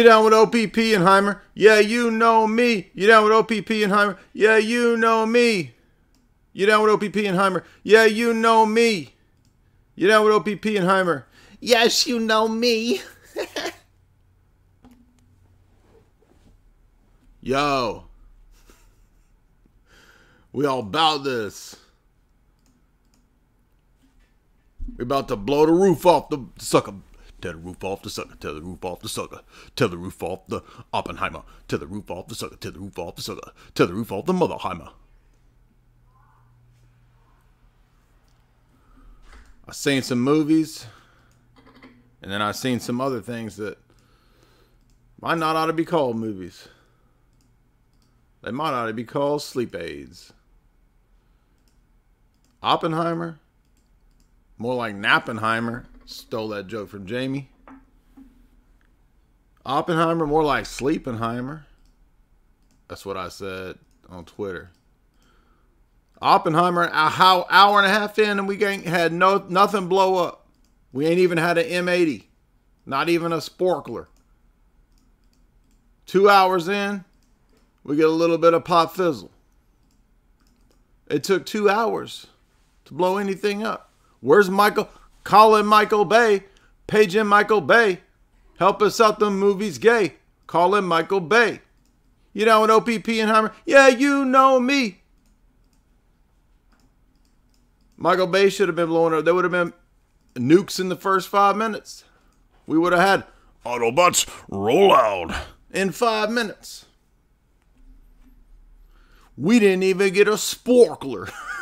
You down with OPP and Heimer? Yeah, you know me. You down with OPP and Heimer? Yeah, you know me. You down with OPP and Heimer? Yeah, you know me. You down with OPP and Heimer? Yes, you know me. Yo. We all about this. We about to blow the roof off the sucker. Tear the roof off the sucker. Tear the roof off the sucker. Tear the roof off the Oppenheimer. Tear the roof off the sucker. Tear the roof off the sucker. Tear the roof off the Motherheimer. I seen some movies, and then I seen some other things that might not ought to be called movies. They might ought to be called sleep aids. Oppenheimer, more like Nappenheimer, stole that joke from Jamie. Oppenheimer, more like Sleepenheimer. That's what I said on Twitter. Oppenheimer, a how hour and a half in, and we ain't had no nothing blow up. We ain't even had an M80, not even a Sporkler. Two hours in, we get a little bit of pop fizzle. It took two hours to blow anything up. Where's Michael? Call Michael Bay. Page in Michael Bay. Help us out. The movie's gay. Call him Michael Bay. You know an OPP and Heimer? Yeah, you know me. Michael Bay should have been blowing up. There would have been nukes in the first five minutes. We would have had Autobots roll out in five minutes. We didn't even get a sporkler.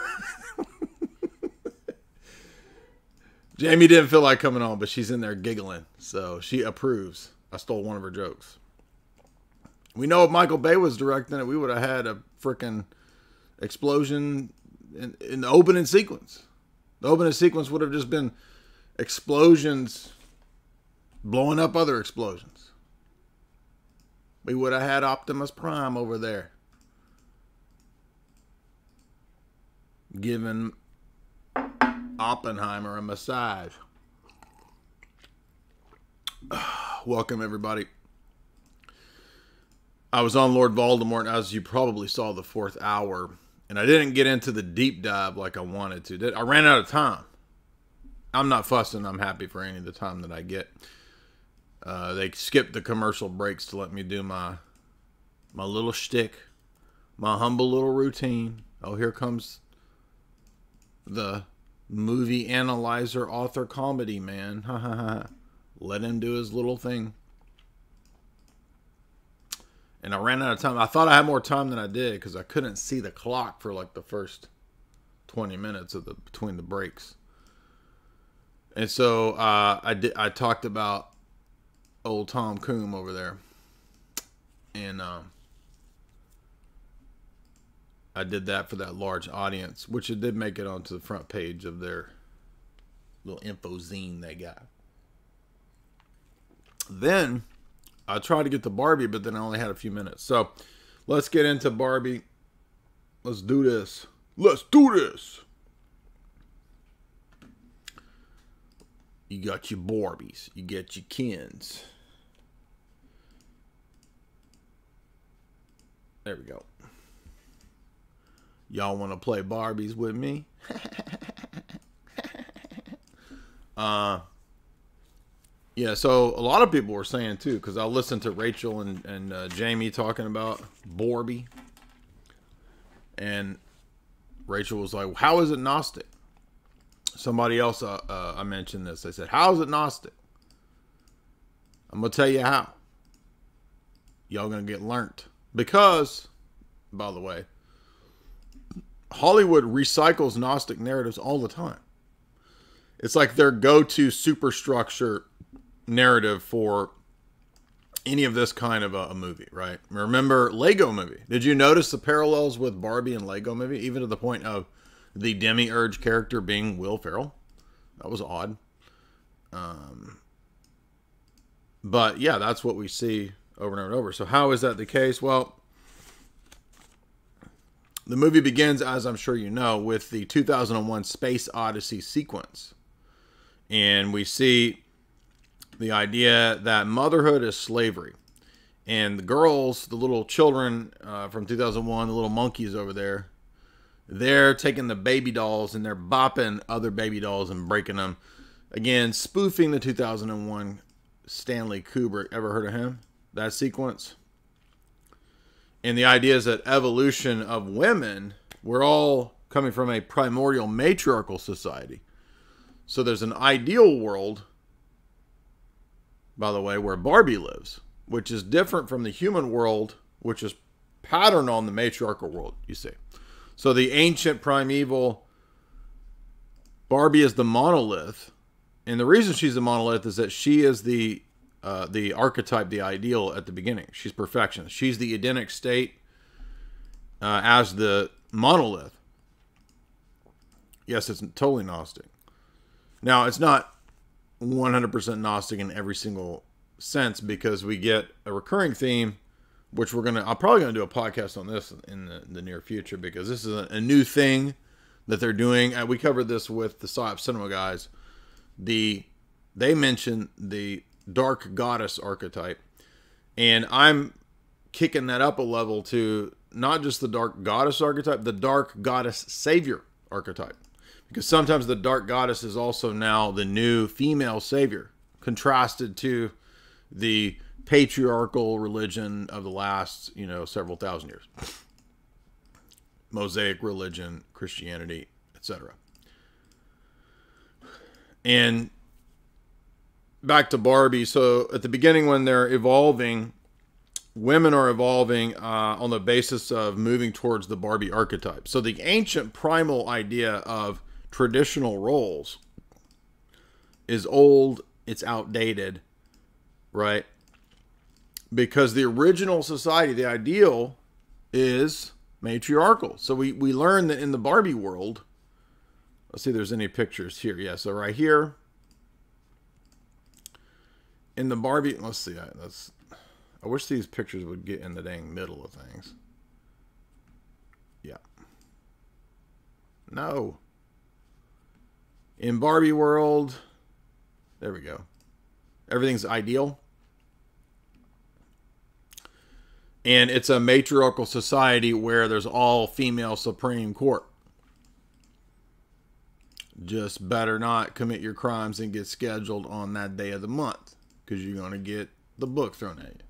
Jamie didn't feel like coming on, but she's in there giggling, so she approves. I stole one of her jokes. We know if Michael Bay was directing it, we would have had a freaking explosion in, in the opening sequence. The opening sequence would have just been explosions blowing up other explosions. We would have had Optimus Prime over there. Giving Oppenheimer a massage. Welcome, everybody. I was on Lord Voldemort, as you probably saw the fourth hour, and I didn't get into the deep dive like I wanted to. I ran out of time. I'm not fussing. I'm happy for any of the time that I get. Uh, they skipped the commercial breaks to let me do my my little shtick, my humble little routine. Oh, here comes the movie analyzer author comedy man. Ha ha ha. Let him do his little thing. And I ran out of time. I thought I had more time than I did because I couldn't see the clock for like the first 20 minutes of the between the breaks. And so uh, I did. I talked about old Tom Coombe over there, and um, I did that for that large audience, which it did make it onto the front page of their little info zine they got. Then I tried to get to Barbie, but then I only had a few minutes. So let's get into Barbie. Let's do this. Let's do this. You got your Barbies. You got your Kens. There we go. Y'all want to play Barbies with me? uh, yeah, so a lot of people were saying too, because I listened to Rachel and, and uh, Jamie talking about Barbie. And Rachel was like, How is it Gnostic? Somebody else, uh, uh, I mentioned this. They said, How is it Gnostic? I'm going to tell you how. Y'all going to get learnt. Because, by the way, Hollywood recycles Gnostic narratives all the time. It's like their go to superstructure narrative for any of this kind of a, a, movie, right? Remember Lego movie. Did you notice the parallels with Barbie and Lego movie, even to the point of the demiurge character being Will Ferrell? That was odd. Um, but yeah, that's what we see over and over and over. So how is that the case? Well, the movie begins, as I'm sure you know, with the 2001 Space Odyssey sequence. And we see the idea that motherhood is slavery. And the girls, the little children uh, from 2001, the little monkeys over there, they're taking the baby dolls and they're bopping other baby dolls and breaking them. Again, spoofing the 2001 Stanley Kubrick. Ever heard of him? That sequence? And the idea is that evolution of women, we're all coming from a primordial matriarchal society. So there's an ideal world, by the way, where Barbie lives, which is different from the human world, which is patterned on the matriarchal world, you see. So the ancient primeval Barbie is the monolith. And the reason she's a monolith is that she is the uh, the archetype, the ideal at the beginning. She's perfection. She's the Edenic state uh, as the monolith. Yes, it's totally Gnostic. Now, it's not 100% Gnostic in every single sense because we get a recurring theme, which we're going to, I'm probably going to do a podcast on this in the, the near future because this is a, a, new thing that they're doing. And we covered this with the Psyop Cinema guys. The, they mentioned the dark goddess archetype. And I'm kicking that up a level to not just the dark goddess archetype, the dark goddess savior archetype. Because sometimes the dark goddess is also now the new female savior, contrasted to the patriarchal religion of the last, you know, several thousand years. Mosaic religion, Christianity, etc. And back to Barbie. So at the beginning, when they're evolving, women are evolving uh, on the basis of moving towards the Barbie archetype. So the ancient primal idea of traditional roles is old, it's outdated, right? Because the original society, the ideal is matriarchal. So we, we learn that in the Barbie world, let's see if there's any pictures here. Yeah, so right here, in the Barbie, let's see, I wish these pictures would get in the dang middle of things. Yeah. No in Barbie world, there we go. Everything's ideal. And it's a matriarchal society where there's all female Supreme Court. Just better not commit your crimes and get scheduled on that day of the month because you're going to get the book thrown at you.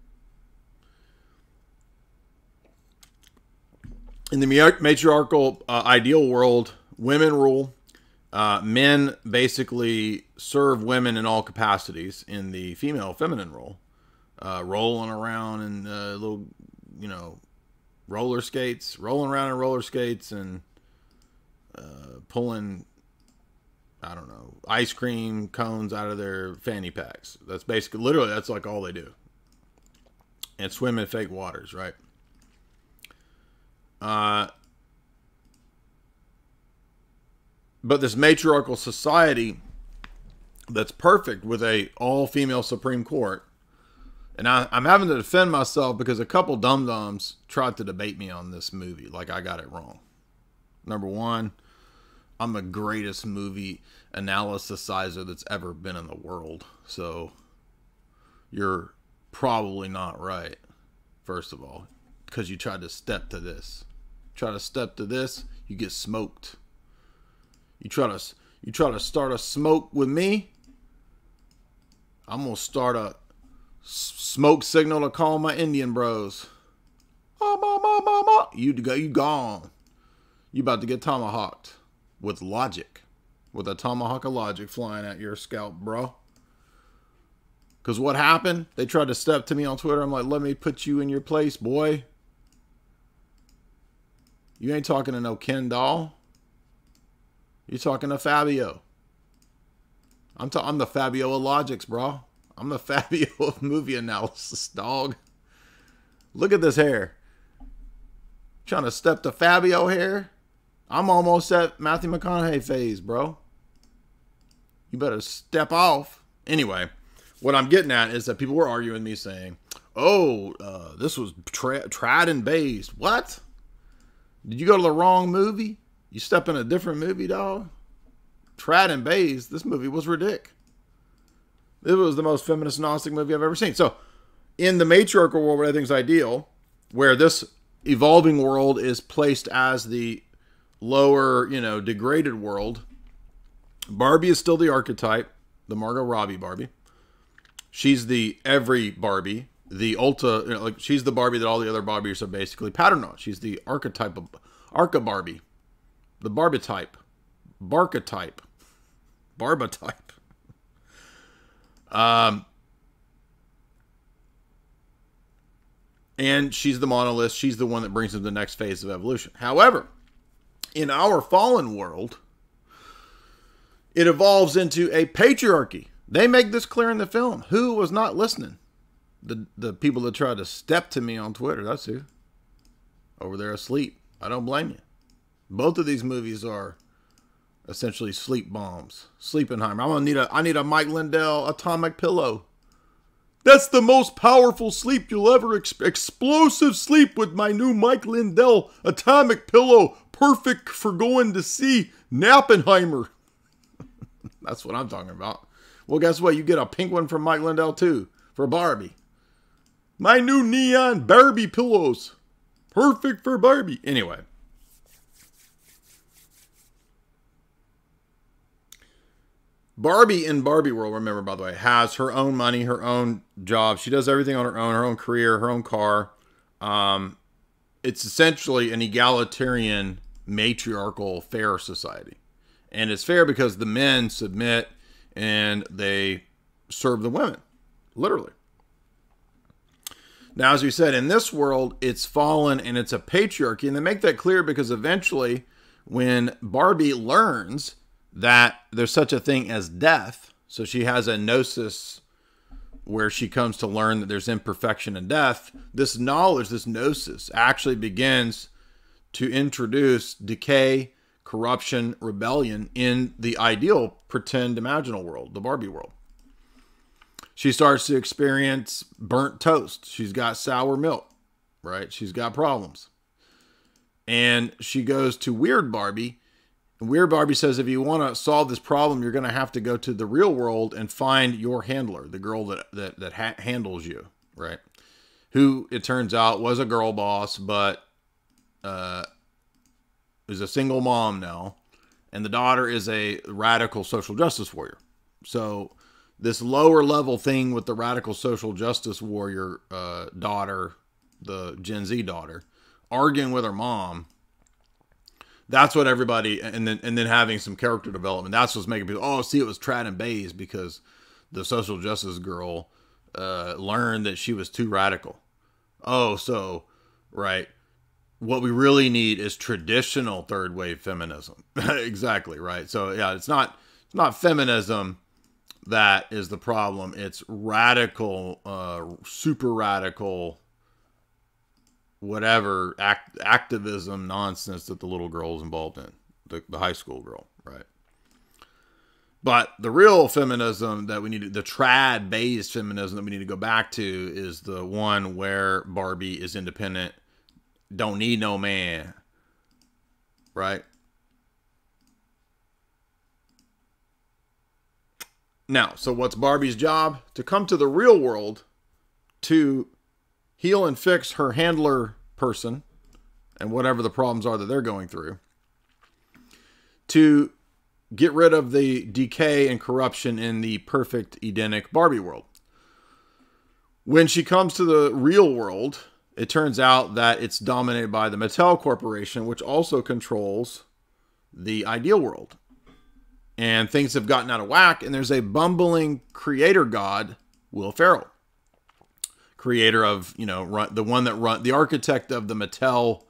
In the matriarchal uh, ideal world, women rule uh, men basically serve women in all capacities in the female feminine role, uh, rolling around in uh, little, you know, roller skates, rolling around in roller skates and uh, pulling, I don't know, ice cream cones out of their fanny packs. That's basically, literally, that's like all they do. And swim in fake waters, right? Uh, But this matriarchal society that's perfect with a all-female Supreme Court, and I, am having to defend myself because a couple dum dums tried to debate me on this movie, like I got it wrong. Number one, I'm the greatest movie analysisizer that's ever been in the world, so you're probably not right. First of all, because you tried to step to this, try to step to this, you get smoked. You try to you try to start a smoke with me. I'm gonna start a smoke signal to call my Indian bros. Ah, you go, you gone. You about to get tomahawked with logic, with a tomahawk of logic flying at your scalp, bro. Cause what happened? They tried to step to me on Twitter. I'm like, let me put you in your place, boy. You ain't talking to no Ken doll. You're talking to Fabio. I'm, ta- I'm the Fabio of logics, bro. I'm the Fabio of movie analysis, dog. Look at this hair. Trying to step to Fabio hair? I'm almost at Matthew McConaughey phase, bro. You better step off. Anyway, what I'm getting at is that people were arguing me saying, oh, uh, this was tra- tried and based. What? Did you go to the wrong movie? You step in a different movie, dog. Trad and Bays, this movie was ridiculous. It was the most feminist Gnostic movie I've ever seen. So, in the matriarchal world, think is ideal, where this evolving world is placed as the lower, you know, degraded world, Barbie is still the archetype, the Margot Robbie Barbie. She's the every Barbie, the Ulta, you know, like she's the Barbie that all the other Barbies are basically patterned on. She's the archetype of Arca Barbie, the Barbie type, Barca-type, Barba type. Um, and she's the monolith. She's the one that brings them to the next phase of evolution. However, in our fallen world, it evolves into a patriarchy. They make this clear in the film. Who was not listening? The the people that tried to step to me on Twitter. That's who. Over there asleep. I don't blame you. Both of these movies are essentially sleep bombs. Sleepenheimer. I'm gonna need a I need a Mike Lindell atomic pillow. That's the most powerful sleep you'll ever ex- explosive sleep with my new Mike Lindell atomic pillow, perfect for going to see Nappenheimer. That's what I'm talking about. Well, guess what? You get a pink one from Mike Lindell too for Barbie. My new neon Barbie pillows, perfect for Barbie. Anyway. Barbie in Barbie World, remember, by the way, has her own money, her own job. She does everything on her own, her own career, her own car. Um, it's essentially an egalitarian, matriarchal, fair society. And it's fair because the men submit and they serve the women, literally. Now, as we said, in this world, it's fallen and it's a patriarchy. And they make that clear because eventually, when Barbie learns that there's such a thing as death. So she has a gnosis where she comes to learn that there's imperfection and death. This knowledge, this gnosis, actually begins to introduce decay, corruption, rebellion in the ideal pretend imaginal world, the Barbie world. She starts to experience burnt toast. She's got sour milk, right? She's got problems. And she goes to Weird Barbie Weird Barbie says if you want to solve this problem, you're going to have to go to the real world and find your handler, the girl that that that ha- handles you, right? Who it turns out was a girl boss, but uh, is a single mom now, and the daughter is a radical social justice warrior. So this lower level thing with the radical social justice warrior uh, daughter, the Gen Z daughter, arguing with her mom that's what everybody and then and then having some character development. That's what's making people oh see it was Trad and Bays because the social justice girl uh, learned that she was too radical. Oh, so right. What we really need is traditional third wave feminism. exactly right. So yeah, it's not it's not feminism that is the problem. It's radical, uh, super radical whatever act, activism nonsense that the little girl is involved in, the, the high school girl, right? But the real feminism that we need, the trad based feminism that we need to go back to is the one where Barbie is independent, don't need no man, right? Now, so what's Barbie's job? To come to the real world to heal and fix her handler person and whatever the problems are that they're going through to get rid of the decay and corruption in the perfect Edenic Barbie world. When she comes to the real world, it turns out that it's dominated by the Mattel Corporation, which also controls the ideal world. And things have gotten out of whack, and there's a bumbling creator god, Will Ferrell creator of you know run, the one that run the architect of the Mattel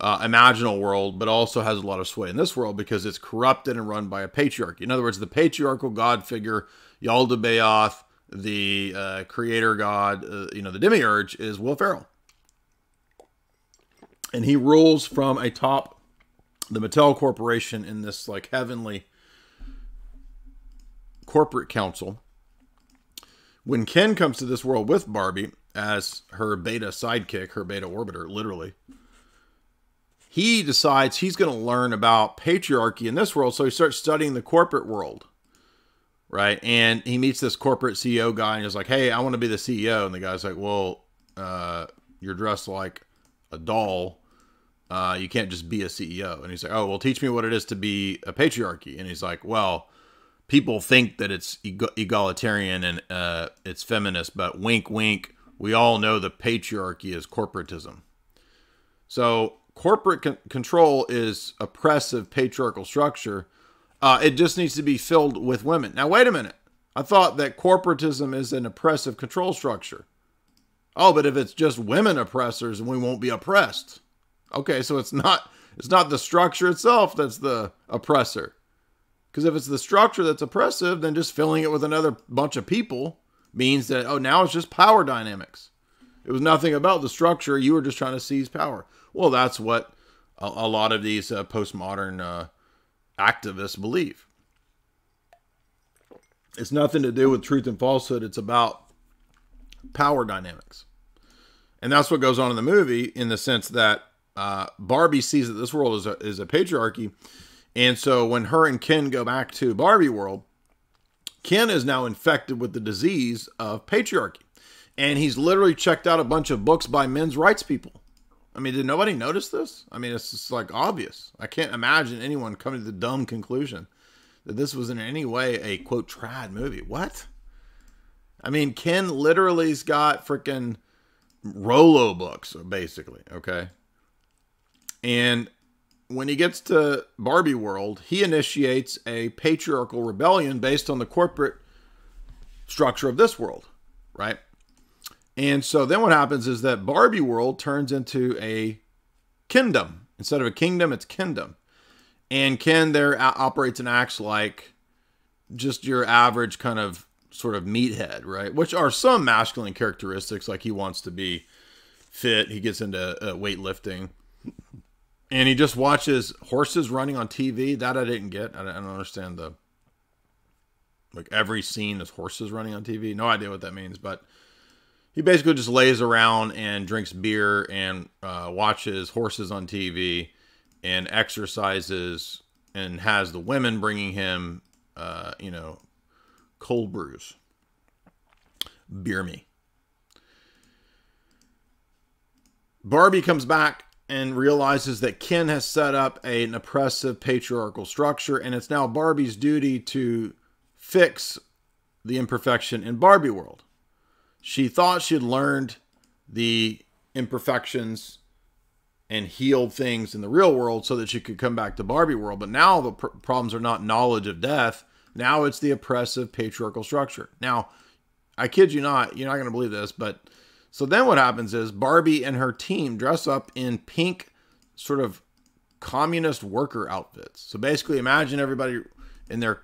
uh, imaginal world, but also has a lot of sway in this world because it's corrupted and run by a patriarchy. In other words, the patriarchal god figure Yaldabaoth, the uh, creator god, uh, you know, the demiurge is Will Ferrell, and he rules from a top the Mattel Corporation in this like heavenly corporate council when Ken comes to this world with Barbie as her beta sidekick, her beta orbiter, literally, he decides he's going to learn about patriarchy in this world. So he starts studying the corporate world, right? And he meets this corporate CEO guy and he's like, "Hey, I want to be the CEO." And the guy's like, "Well, uh, you're dressed like a doll. Uh, you can't just be a CEO." And he's like, "Oh, well, teach me what it is to be a patriarchy." And he's like, "Well." People think that it's egalitarian and uh, it's feminist, but wink, wink. We all know the patriarchy is corporatism. So corporate con- control is oppressive patriarchal structure. Uh, it just needs to be filled with women. Now, wait a minute. I thought that corporatism is an oppressive control structure. Oh, but if it's just women oppressors, we won't be oppressed. Okay, so it's not it's not the structure itself that's the oppressor. Because if it's the structure that's oppressive, then just filling it with another bunch of people means that oh now it's just power dynamics. It was nothing about the structure. You were just trying to seize power. Well, that's what a, a lot of these uh, postmodern uh, activists believe. It's nothing to do with truth and falsehood. It's about power dynamics. And that's what goes on in the movie in the sense that uh, Barbie sees that this world is a, is a patriarchy. And so when her and Ken go back to Barbie world, Ken is now infected with the disease of patriarchy. And he's literally checked out a bunch of books by men's rights people. I mean, did nobody notice this? I mean, it's just like obvious. I can't imagine anyone coming to the dumb conclusion that this was in any way a quote trad movie. What? I mean, Ken literally's got freaking Rollo books, basically, okay? And when he gets to Barbie World, he initiates a patriarchal rebellion based on the corporate structure of this world, right? And so then what happens is that Barbie World turns into a kingdom. Instead of a Kendom, it's kingdom. And Ken there operates and acts like just your average kind of sort of meathead, right? Which are some masculine characteristics, like he wants to be fit, he gets into uh, weightlifting and he just watches horses running on TV. That I didn't get. I don't understand the like every scene is horses running on TV. No idea what that means, but he basically just lays around and drinks beer and uh, watches horses on TV and exercises and has the women bringing him, uh, you know, cold brews. Beer me. Barbie comes back and realizes that Ken has set up a, an oppressive patriarchal structure, and it's now Barbie's duty to fix the imperfection in Barbie world. She thought she had learned the imperfections and healed things in the real world so that she could come back to Barbie world, but now the pr- problems are not knowledge of death. Now it's the oppressive patriarchal structure. Now, I kid you not, you're not going to believe this, but so then what happens is Barbie and her team dress up in pink, sort of communist worker outfits. So basically, imagine everybody in their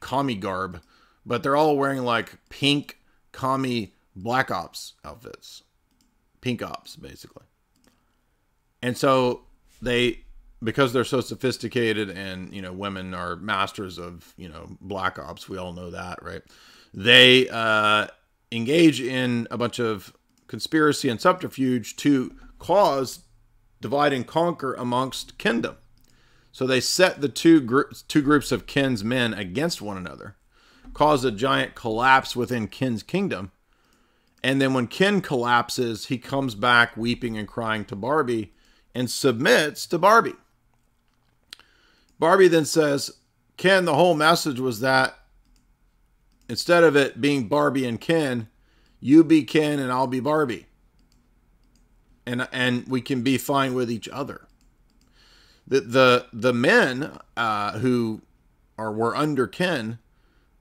commie garb, but they're all wearing like pink commie black ops outfits, pink ops, basically. And so they, because they're so sophisticated and, you know, women are masters of, you know, black ops, we all know that, right? They, uh, engage in a bunch of conspiracy and subterfuge to cause divide and conquer amongst Kendom. So they set the two groups two groups of Ken's men against one another, cause a giant collapse within Ken's kingdom. And then when Ken collapses, he comes back weeping and crying to Barbie and submits to Barbie. Barbie then says, Ken, the whole message was that instead of it being Barbie and Ken, you be Ken and I'll be Barbie. And and we can be fine with each other. The the the men uh, who are were under Ken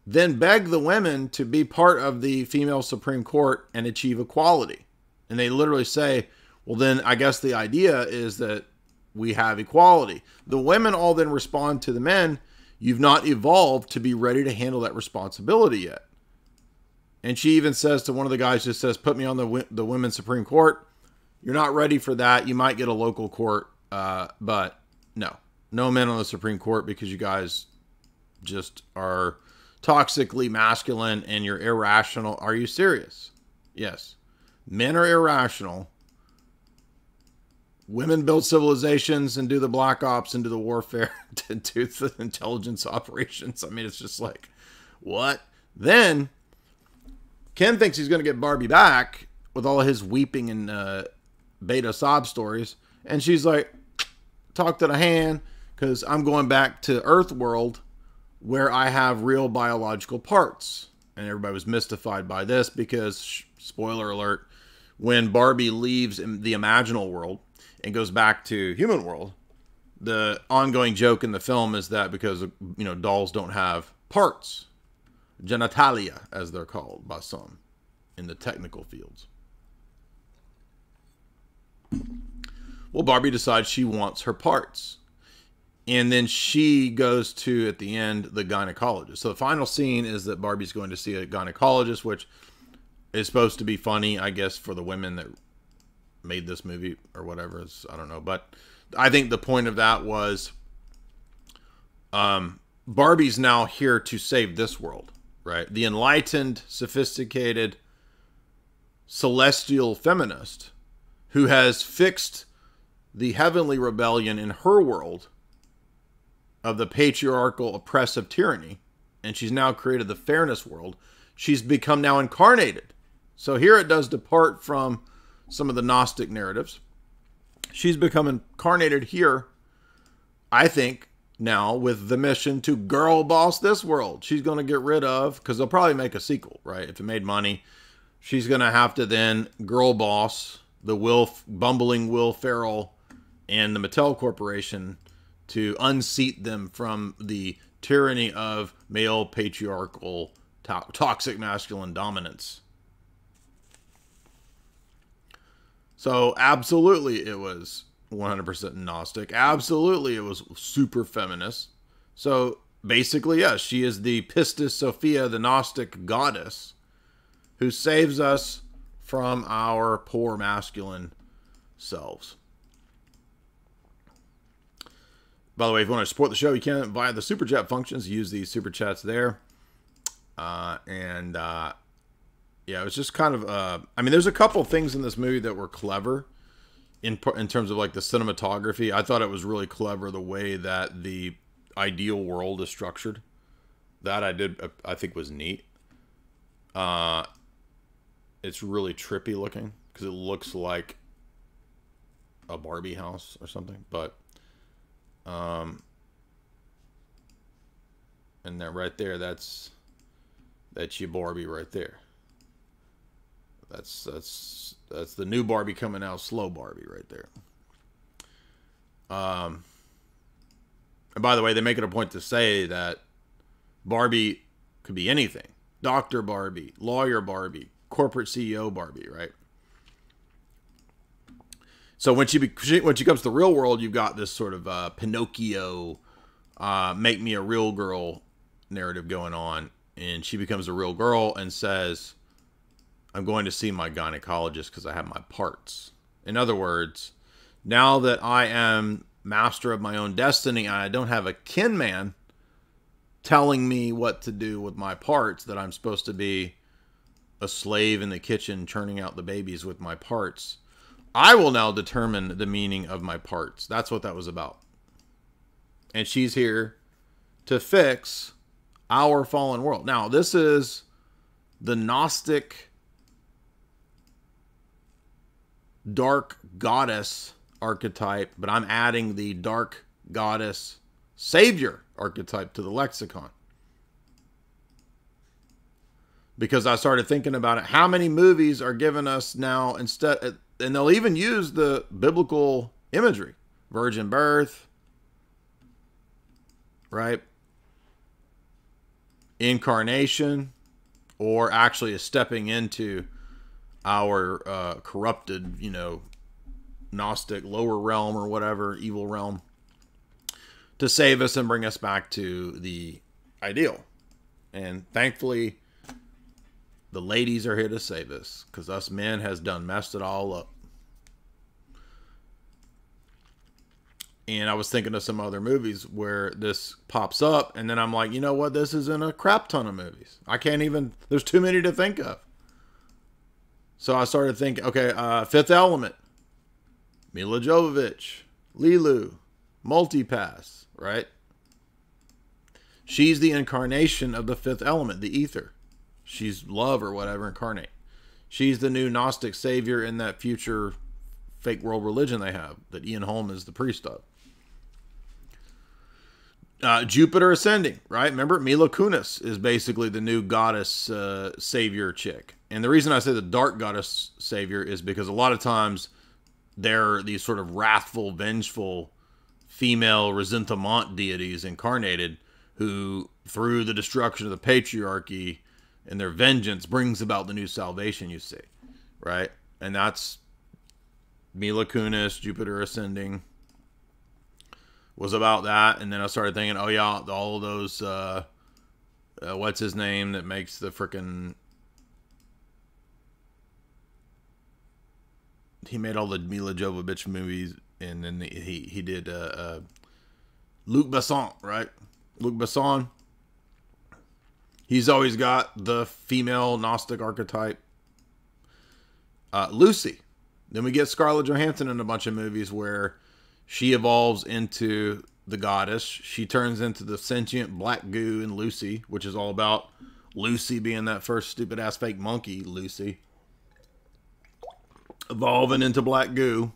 then beg the women to be part of the female Supreme Court and achieve equality. And they literally say, well, then I guess the idea is that we have equality. The women all then respond to the men You've not evolved to be ready to handle that responsibility yet. And she even says to one of the guys, just says, "Put me on the the women's Supreme Court." You're not ready for that. You might get a local court, uh, but no, no men on the Supreme Court because you guys just are toxically masculine and you're irrational. Are you serious? Yes, men are irrational women build civilizations and do the black ops and do the warfare and do the intelligence operations. I mean, it's just like, what? Then Ken thinks he's going to get Barbie back with all his weeping and uh, beta sob stories. And she's like, talk to the hand because I'm going back to Earth World where I have real biological parts. And everybody was mystified by this because, spoiler alert, when Barbie leaves the imaginal world and goes back to human world, the ongoing joke in the film is that because you know dolls don't have parts, genitalia as they're called by some in the technical fields. Well, Barbie decides she wants her parts. And then she goes to, at the end, the gynecologist. So the final scene is that Barbie's going to see a gynecologist, which is supposed to be funny, I guess, for the women that made this movie or whatever. I don't know. But I think the point of that was um, Barbie's now here to save this world, right? The enlightened, sophisticated, celestial feminist who has fixed the heavenly rebellion in her world of the patriarchal oppressive tyranny and she's now created the fairness world she's become now incarnated so here it does depart from some of the gnostic narratives. She's become incarnated here i think now with the mission to girl boss this world. She's going to get rid of because they'll probably make a sequel right? If it made money. She's going to have to then girl boss the will bumbling will ferrell and the Mattel Corporation to unseat them from the tyranny of male patriarchal to- toxic masculine dominance. So, absolutely, it was 100% Gnostic. Absolutely, it was super feminist. So, basically, yes, she is the Pistis Sophia, the Gnostic goddess, who saves us from our poor masculine selves. By the way, if you want to support the show, you can via the super chat functions. Use these super chats there. Uh, and uh, yeah, it was just kind of. Uh, I mean, there's a couple things in this movie that were clever in in terms of like the cinematography. I thought it was really clever the way that the ideal world is structured. That I did, I think, was neat. Uh, it's really trippy looking because it looks like a Barbie house or something, but um, and that right there, that's that's your Barbie right there. That's that's that's the new Barbie coming out, slow Barbie right there. Um, and by the way, they make it a point to say that Barbie could be anything: Doctor Barbie, lawyer Barbie, corporate CEO Barbie, right? So when she, when she comes to the real world, you've got this sort of uh, Pinocchio, uh, make me a real girl narrative going on, and she becomes a real girl and says, "I'm going to see my gynecologist because I have my parts." In other words, now that I am master of my own destiny and I don't have a Ken man telling me what to do with my parts, that I'm supposed to be a slave in the kitchen churning out the babies with my parts I will now determine the meaning of my parts. That's what that was about. And she's here to fix our fallen world. Now, this is the Gnostic dark goddess archetype, but I'm adding the dark goddess savior archetype to the lexicon. Because I started thinking about it. How many movies are giving us now instead and they'll even use the biblical imagery virgin birth right incarnation or actually a stepping into our uh, corrupted you know gnostic lower realm or whatever evil realm to save us and bring us back to the ideal and thankfully the ladies are here to save us because us men has done messed it all up. And I was thinking of some other movies where this pops up, and then I'm like, you know what? This is in a crap ton of movies. I can't even. There's too many to think of. So I started thinking, okay, uh, Fifth Element, Milla Jovovich, Leeloo, Multipass, right? She's the incarnation of the fifth element, the ether. She's love or whatever incarnate. She's the new Gnostic savior in that future fake world religion they have that Ian Holm is the priest of. Uh, Jupiter ascending, right? Remember, Mila Kunis is basically the new goddess uh, savior chick. And the reason I say the dark goddess savior is because a lot of times they're these sort of wrathful, vengeful female resentment deities incarnated who, through the destruction of the patriarchy and their vengeance, brings about the new salvation, you see, right? And that's Mila Kunis, Jupiter ascending was about that, and then I started thinking, oh yeah, all those uh, uh, what's his name that makes the freaking he made all the Milla Jovovich movies, and then he he did uh, uh, Besson, right? Luc Besson. He's always got the female Gnostic archetype. Uh, Lucy. Then we get Scarlett Johansson in a bunch of movies where she evolves into the goddess. She turns into the sentient black goo in Lucy, which is all about Lucy being that first stupid ass fake monkey, Lucy. Evolving into black goo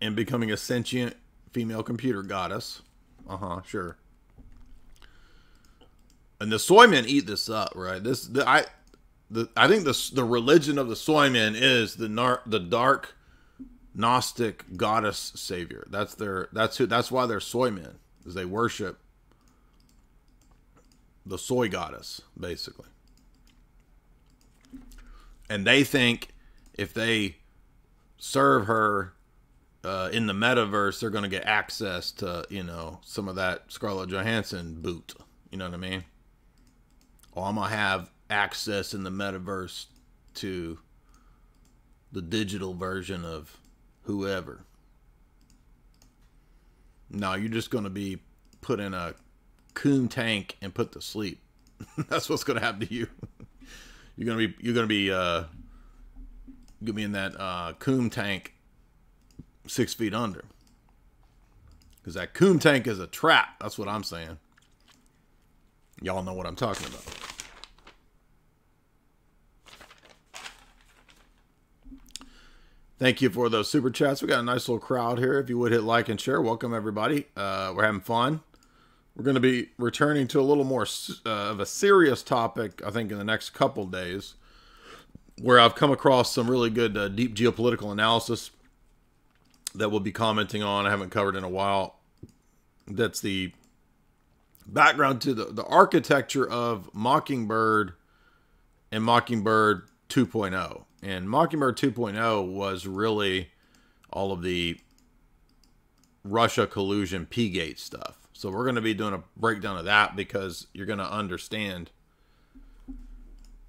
and becoming a sentient female computer goddess. Uh huh, sure. And the Soymen eat this up, right? This, the, I, the, I think the the religion of the Soymen is the nar- the dark Gnostic goddess savior. That's their that's who that's why they're soy men, is they worship the soy goddess, basically. And they think if they serve her uh, in the metaverse, they're going to get access to, you know, some of that Scarlett Johansson boot. You know what I mean? Or I'm going to have access in the metaverse to the digital version of whoever. No, you're just going to be put in a coon tank and put to sleep. That's what's going to happen to you. you're going to be you're going to be uh going to be in that uh coon tank 6 feet under. Cuz that coon tank is a trap. That's what I'm saying. Y'all know what I'm talking about. Thank you for those super chats. We got a nice little crowd here. If you would hit like and share, welcome everybody. Uh, we're having fun. We're going to be returning to a little more uh, of a serious topic, I think, in the next couple days, where I've come across some really good uh, deep geopolitical analysis that we'll be commenting on. I haven't covered in a while. That's the background to the, the architecture of Mockingbird and Mockingbird 2.0 and Mockingbird 2.0 was really all of the Russia collusion P-gate stuff. So we're going to be doing a breakdown of that because you're going to understand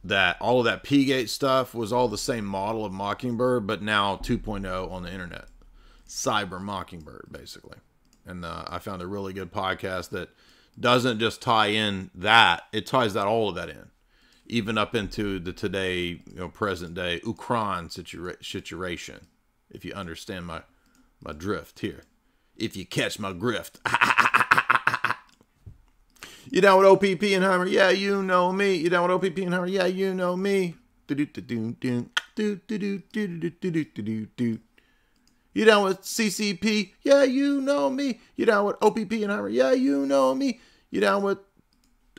that all of that P-gate stuff was all the same model of Mockingbird, but now 2.0 on the internet. Cyber Mockingbird, basically. And uh, I found a really good podcast that doesn't just tie in that, it ties that all of that in even up into the today, you know, present day Ukraine situa- situation. If you understand my my drift here, if you catch my grift. you down with OPP and Hammer? Yeah, you know me. You down with OPP and Hammer? Yeah, you know me. You down with CCP? Yeah, you know me. You down with OPP and Hammer? Yeah, you know me. You down with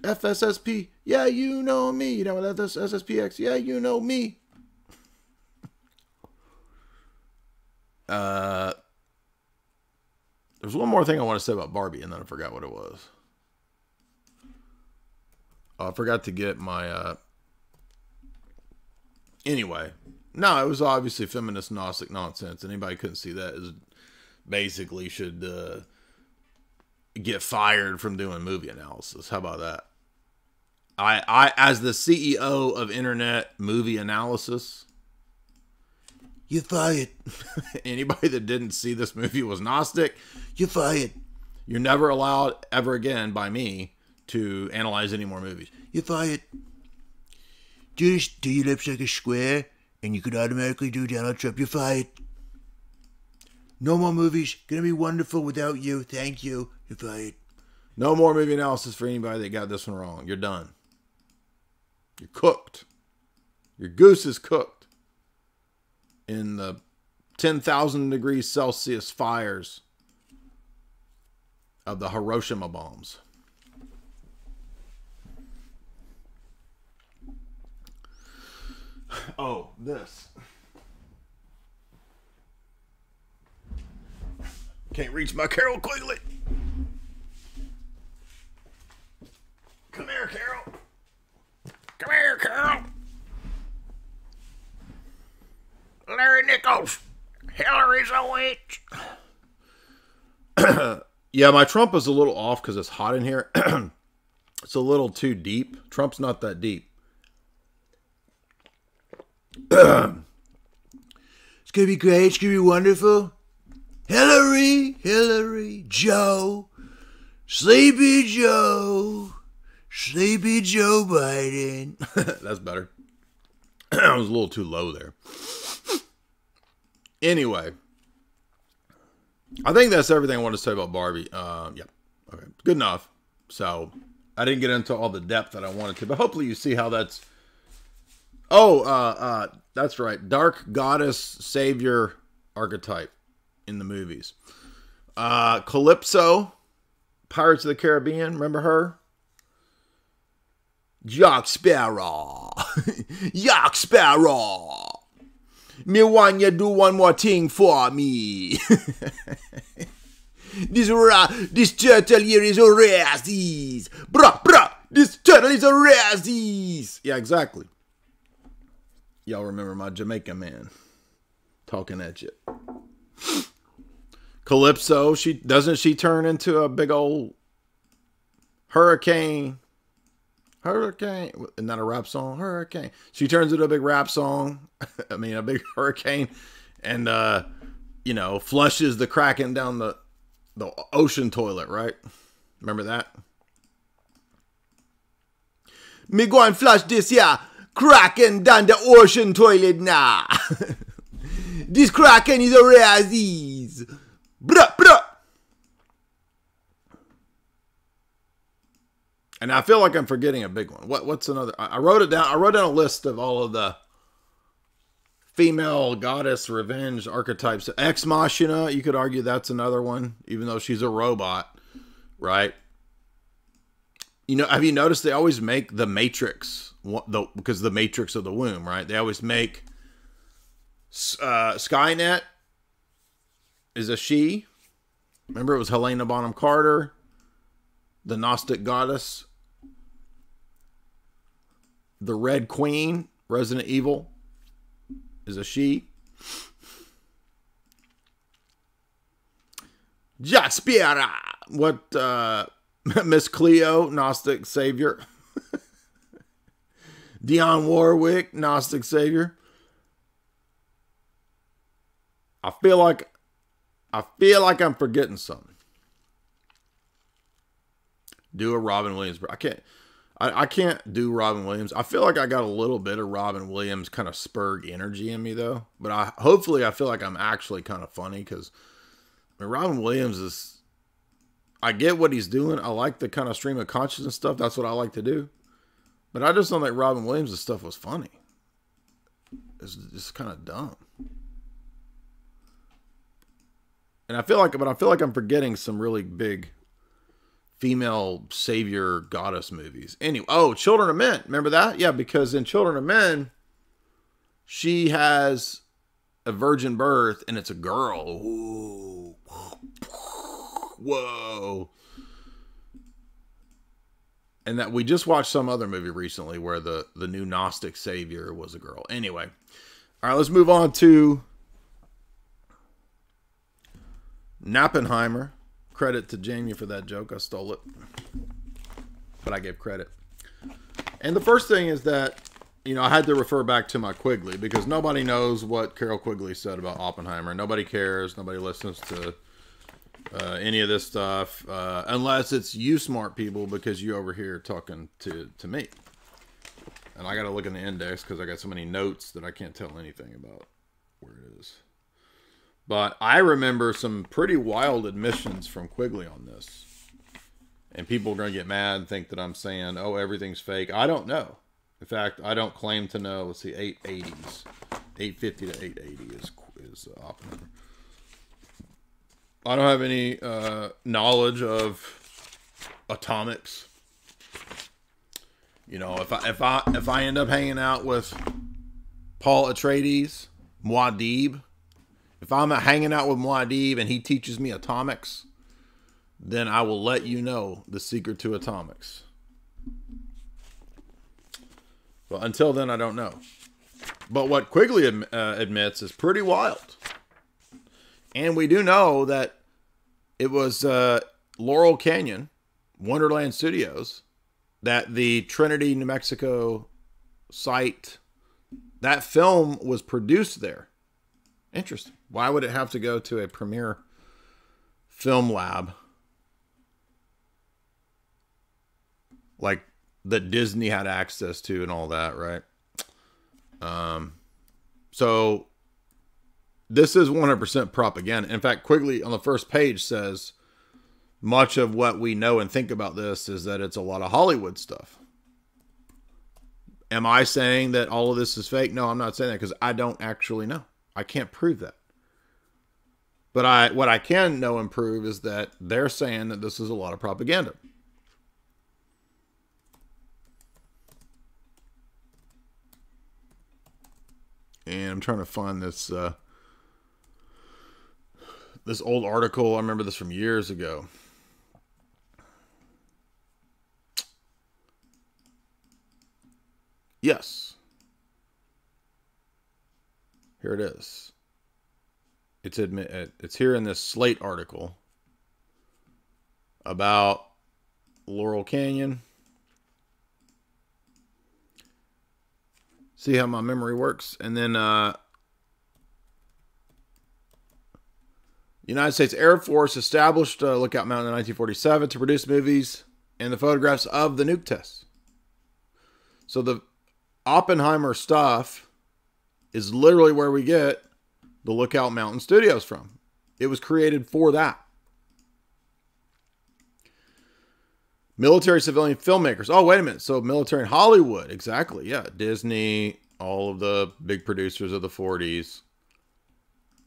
FSSP? Yeah, you know me. You know, that's SSPX. Yeah, you know me. Uh, there's one more thing I want to say about Barbie, and then I forgot what it was. Oh, I forgot to get my. Uh... Anyway, no, it was obviously feminist Gnostic nonsense. Anybody couldn't see that is basically should uh, get fired from doing movie analysis. How about that? I, I, as the CEO of Internet Movie Analysis, you fired. Anybody that didn't see this movie was Gnostic, you fired. You're never allowed ever again by me to analyze any more movies. You fired. Just do your lips like a square, and you could automatically do Donald Trump. You're fired. No more movies. Gonna be wonderful without you. Thank you. You're fired. No more movie analysis for anybody that got this one wrong. You're done. You're cooked. Your goose is cooked in the 10,000 degrees Celsius fires of the Hiroshima bombs. Oh, this. Can't reach my Carroll Quigley. Come here, Carroll. Come here, Carroll. Larry Nichols. Hillary's a witch. yeah, my Trump is a little off because it's hot in here. it's a little too deep. Trump's not that deep. it's gonna be great. It's gonna be wonderful. Hillary, Hillary, Joe, Sleepy Joe, Sleepy Joe Biden. That's better. I was a little too low there. Anyway, I think that's everything I want to say about Barbie. Uh, yeah, okay, good enough. So I didn't get into all the depth that I wanted to, but hopefully you see how that's. Oh, uh, uh, that's right. Dark goddess savior archetype in the movies. Uh, Calypso, Pirates of the Caribbean. Remember her? Jack Sparrow. Jack Sparrow. Me want you do one more thing for me. this ra this turtle here is a disease. Bruh, bruh, this turtle is a disease. Yeah, exactly. Y'all remember my Jamaican man talking at you. Calypso, she doesn't she turn into a big old hurricane? Hurricane, isn't a rap song? Hurricane. She turns into a big rap song. I mean, a big hurricane, and uh, you know, flushes the kraken down the the ocean toilet. Right? Remember that? Me go and flush this yeah kraken down the ocean toilet now. this kraken is a rare disease. Bruh, bruh. And I feel like I'm forgetting a big one. What what's another? I wrote it down. I wrote down a list of all of the female goddess revenge archetypes. Ex Machina, you could argue that's another one, even though she's a robot, right? You know, have you noticed they always make the Matrix the because the Matrix of the womb, right? They always make uh, Skynet is a she. Remember, it was Helena Bonham Carter, the Gnostic goddess, the Red Queen, Resident Evil, is a she. Jaspiera, what uh, Miss Cleo, Gnostic Savior. Dionne Warwick, Gnostic Savior. I feel like I feel like I'm forgetting something. Do a Robin Williams. I can't. I, I can't do Robin Williams. I feel like I got a little bit of Robin Williams kind of spurg energy in me though. But I hopefully I feel like I'm actually kind of funny because I mean, Robin Williams is. I get what he's doing. I like the kind of stream of consciousness stuff. That's what I like to do. But I just don't think Robin Williams' stuff was funny. It's just kind of dumb. And I feel like, but I feel like I'm forgetting some really big female savior goddess movies. Anyway, oh, Children of Men. Remember that? Yeah, because in Children of Men, she has a virgin birth and it's a girl. Ooh. Whoa. And that we just watched some other movie recently where the the new Gnostic savior was a girl. Anyway, all right, let's move on to Nappenheimer. Credit to Jamie for that joke. I stole it. But I gave credit. And the first thing is that, you know, I had to refer back to my Quigley because nobody knows what Carroll Quigley said about Oppenheimer. Nobody cares. Nobody listens to uh, any of this stuff uh, unless it's you smart people because you over here talking to, to me. And I got to look in the index because I got so many notes that I can't tell anything about where it is. But I remember some pretty wild admissions from Quigley on this. And people are going to get mad and think that I'm saying, oh, everything's fake. I don't know. In fact, I don't claim to know. Let's see, 880s. 850 to 880 is, is uh, Oppenheimer. I don't have any uh, knowledge of atomics. You know, if I if I if I end up hanging out with Paul Atreides, Muad'Dib, if I'm hanging out with Muad'Dib and he teaches me atomics, then I will let you know the secret to atomics. But until then, I don't know. But what Quigley uh, admits is pretty wild. And we do know that it was uh, Laurel Canyon, Wonderland Studios, that the Trinity, New Mexico site, that film was produced there. Interesting. Why would it have to go to a premier film lab like that Disney had access to and all that, right? Um, so this is 100% propaganda. In fact, Quigley on the first page says much of what we know and think about this is that it's a lot of Hollywood stuff. Am I saying that all of this is fake? No, I'm not saying that because I don't actually know. I can't prove that. But I what I can know and prove is that they're saying that this is a lot of propaganda. And I'm trying to find this uh, this old article. I remember this from years ago. Yes. Here it is. It's admit uh, it's here in this Slate article about Laurel Canyon. See how my memory works, and then uh, United States Air Force established uh, Lookout Mountain in 1947 to produce movies and the photographs of the nuke tests. So the Oppenheimer stuff is literally where we get the Lookout Mountain Studios from. It was created for that. Military civilian filmmakers. Oh, wait a minute. So military in Hollywood. Exactly. Yeah. Disney, all of the big producers of the 40s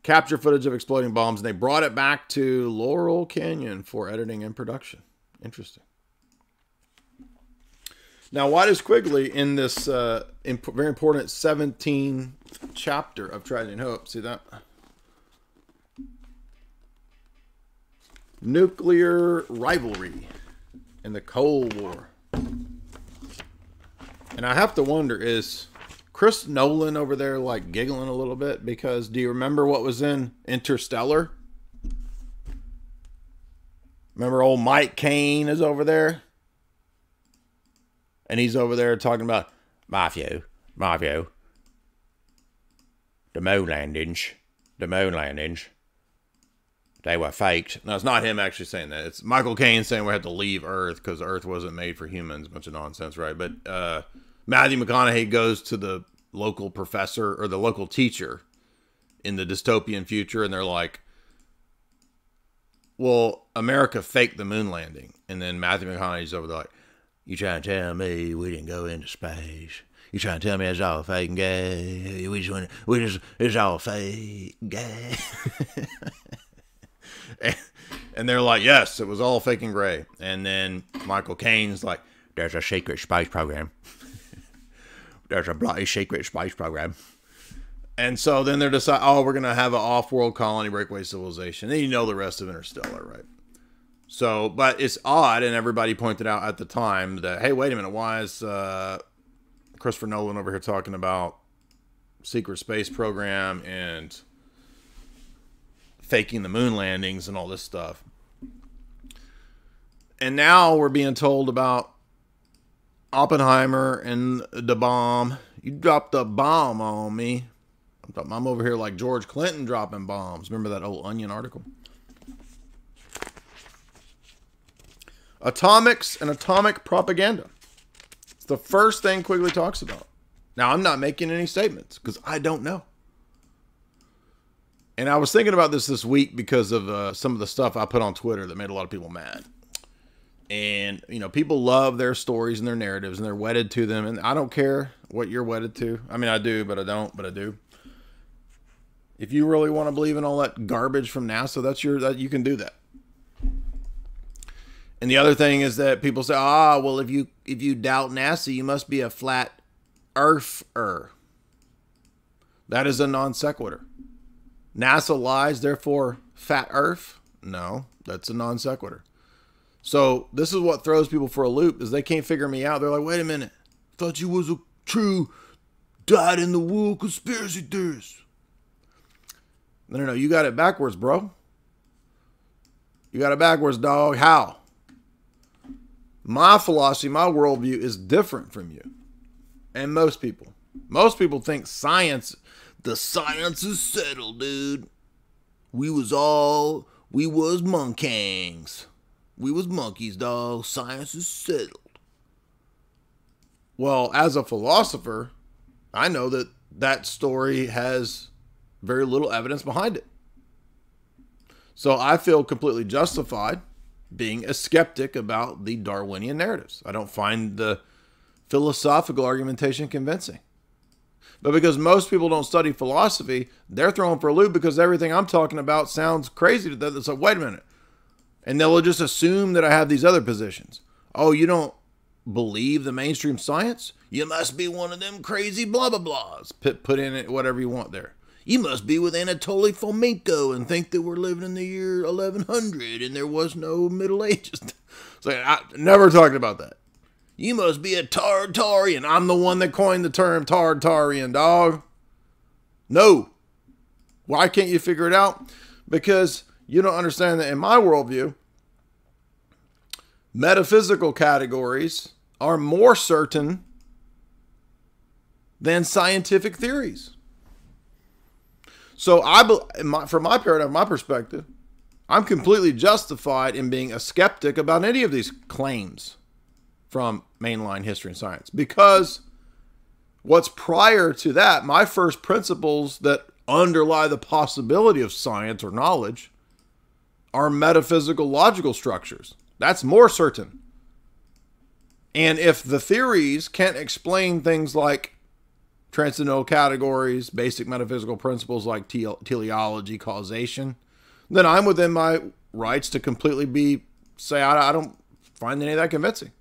capture footage of exploding bombs and they brought it back to Laurel Canyon for editing and production. Interesting. Now, why does Quigley in this uh, imp- very important 17th chapter of Tragedy and Hope, see that? Nuclear rivalry in the Cold War. And I have to wonder is Chris Nolan over there like giggling a little bit because do you remember what was in Interstellar? Remember old Mike Caine is over there? and he's over there talking about my view, the moon landings, the moon landings. They were faked. No, it's not him actually saying that. It's Michael Caine saying we had to leave Earth because Earth wasn't made for humans. Bunch of nonsense, right? But uh, Matthew McConaughey goes to the local professor or the local teacher in the dystopian future, and they're like, "Well, America faked the moon landing," and then Matthew McConaughey's over there like, you trying to tell me we didn't go into space? You trying to tell me it's all fake and gay? We just we just it's all fake gay. and, they're like, yes, it was all fake and gray. And then Michael Caine's like, there's a secret spice program. there's a bloody secret spice program. And so then they're deciding, oh, we're gonna have an off-world colony breakaway civilization. And you know the rest of Interstellar, right? So, but it's odd, and everybody pointed out at the time that, hey, wait a minute, why is uh, Christopher Nolan over here talking about secret space program and faking the moon landings and all this stuff? And now we're being told about Oppenheimer and the bomb. You dropped a bomb on me. I'm over here like George Clinton dropping bombs. Remember that old Onion article? Atomics and atomic propaganda. The first thing Quigley talks about. Now, I'm not making any statements because I don't know. And I was thinking about this this week because of uh, some of the stuff I put on Twitter that made a lot of people mad. And, you know, people love their stories and their narratives and they're wedded to them. And I don't care what you're wedded to. I mean, I do, but I don't, but I do. If you really want to believe in all that garbage from NASA, that's your, that you can do that. And the other thing is that people say, ah, well, if you if you doubt NASA, you must be a flat earther. That is a non sequitur. NASA lies, therefore fat earth? No, that's a non sequitur. So this is what throws people for a loop is they can't figure me out. They're like, wait a minute, thought you was a true died in the wool conspiracy theorist. No, no, no, you got it backwards, bro. You got it backwards, dog. How? My philosophy, my worldview is different from you and most people. Most people think science, the science is settled, dude. We was all, we was monkeys. We was monkeys, dog. Science is settled. Well, as a philosopher, I know that that story has very little evidence behind it. So I feel completely justified being a skeptic about the Darwinian narratives. I don't find the philosophical argumentation convincing. But because most people don't study philosophy, they're thrown for a loop because everything I'm talking about sounds crazy to them. It's like, wait a minute. And they'll just assume that I have these other positions. Oh, you don't believe the mainstream science? You must be one of them crazy blah blah blahs. Put, put in it whatever you want there. You must be with Anatoly Fomenko and think that we're living in the year 1100 and there was no Middle Ages. so I never talked about that. You must be a Tartarian. I'm the one that coined the term Tartarian, dog. No. Why can't you figure it out? Because you don't understand that in my worldview, metaphysical categories are more certain than scientific theories. So I, my, from my paradigm, my perspective, I'm completely justified in being a skeptic about any of these claims from mainline history and science because what's prior to that, my first principles that underlie the possibility of science or knowledge are metaphysical logical structures. That's more certain. And if the theories can't explain things like transcendental categories, basic metaphysical principles like teleology, causation, then I'm within my rights to completely be say I, I don't find any of that convincing.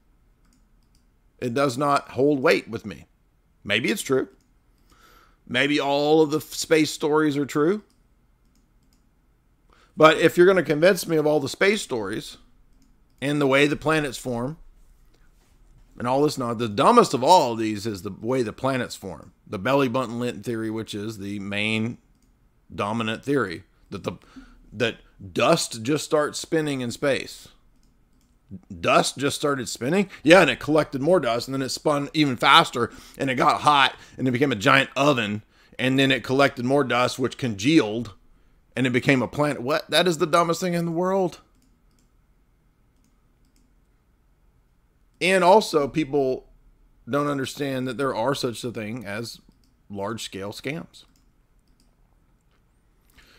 It does not hold weight with me. Maybe it's true. Maybe all of the space stories are true. But if you're going to convince me of all the space stories and the way the planets form and all this not the dumbest of all of these is the way the planets form. The belly button lint theory, which is the main dominant theory that the that dust just starts spinning in space dust just started spinning. Yeah, and it collected more dust, and then it spun even faster, and it got hot, and it became a giant oven, and then it collected more dust, which congealed, and it became a planet. What? That is the dumbest thing in the world. And also, people don't understand that there are such a thing as large scale scams.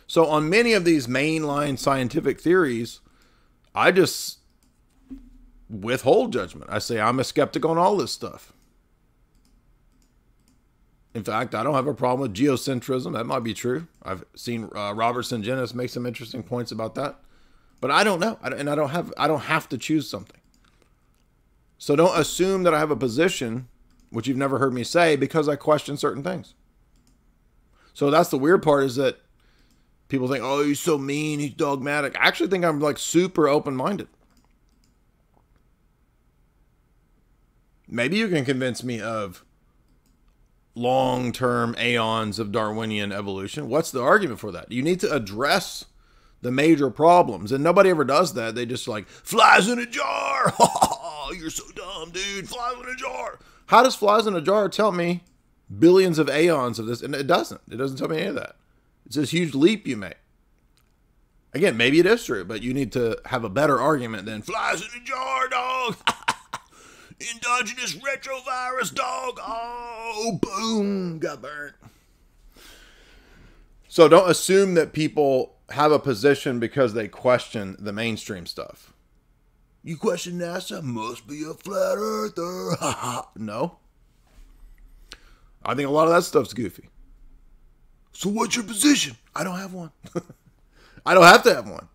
So, on many of these mainline scientific theories, I just withhold judgment. I say I'm a skeptic on all this stuff. In fact, I don't have a problem with geocentrism. That might be true. I've seen uh, Robert Sungenis make some interesting points about that, but I don't know, and I don't have I don't have to choose something. So don't assume that I have a position, which you've never heard me say, because I question certain things. So that's the weird part is that people think, oh, he's so mean, he's dogmatic. I actually think I'm like super open minded. maybe you can convince me of long term aeons of Darwinian evolution. What's the argument for that? You need to address the major problems, and nobody ever does that. They just like flies in a jar. Oh, you're so dumb, dude. Flies in a jar. How does flies in a jar tell me billions of aeons of this? And it doesn't. It doesn't tell me any of that. It's this huge leap you make. Again, maybe it is true, but you need to have a better argument than flies in a jar, dog. Endogenous retrovirus dog. Oh, boom, got burnt. So don't assume that people have a position because they question the mainstream stuff. You question NASA? Must be a flat earther. no. I think a lot of that stuff's goofy. So what's your position? I don't have one. I don't have to have one.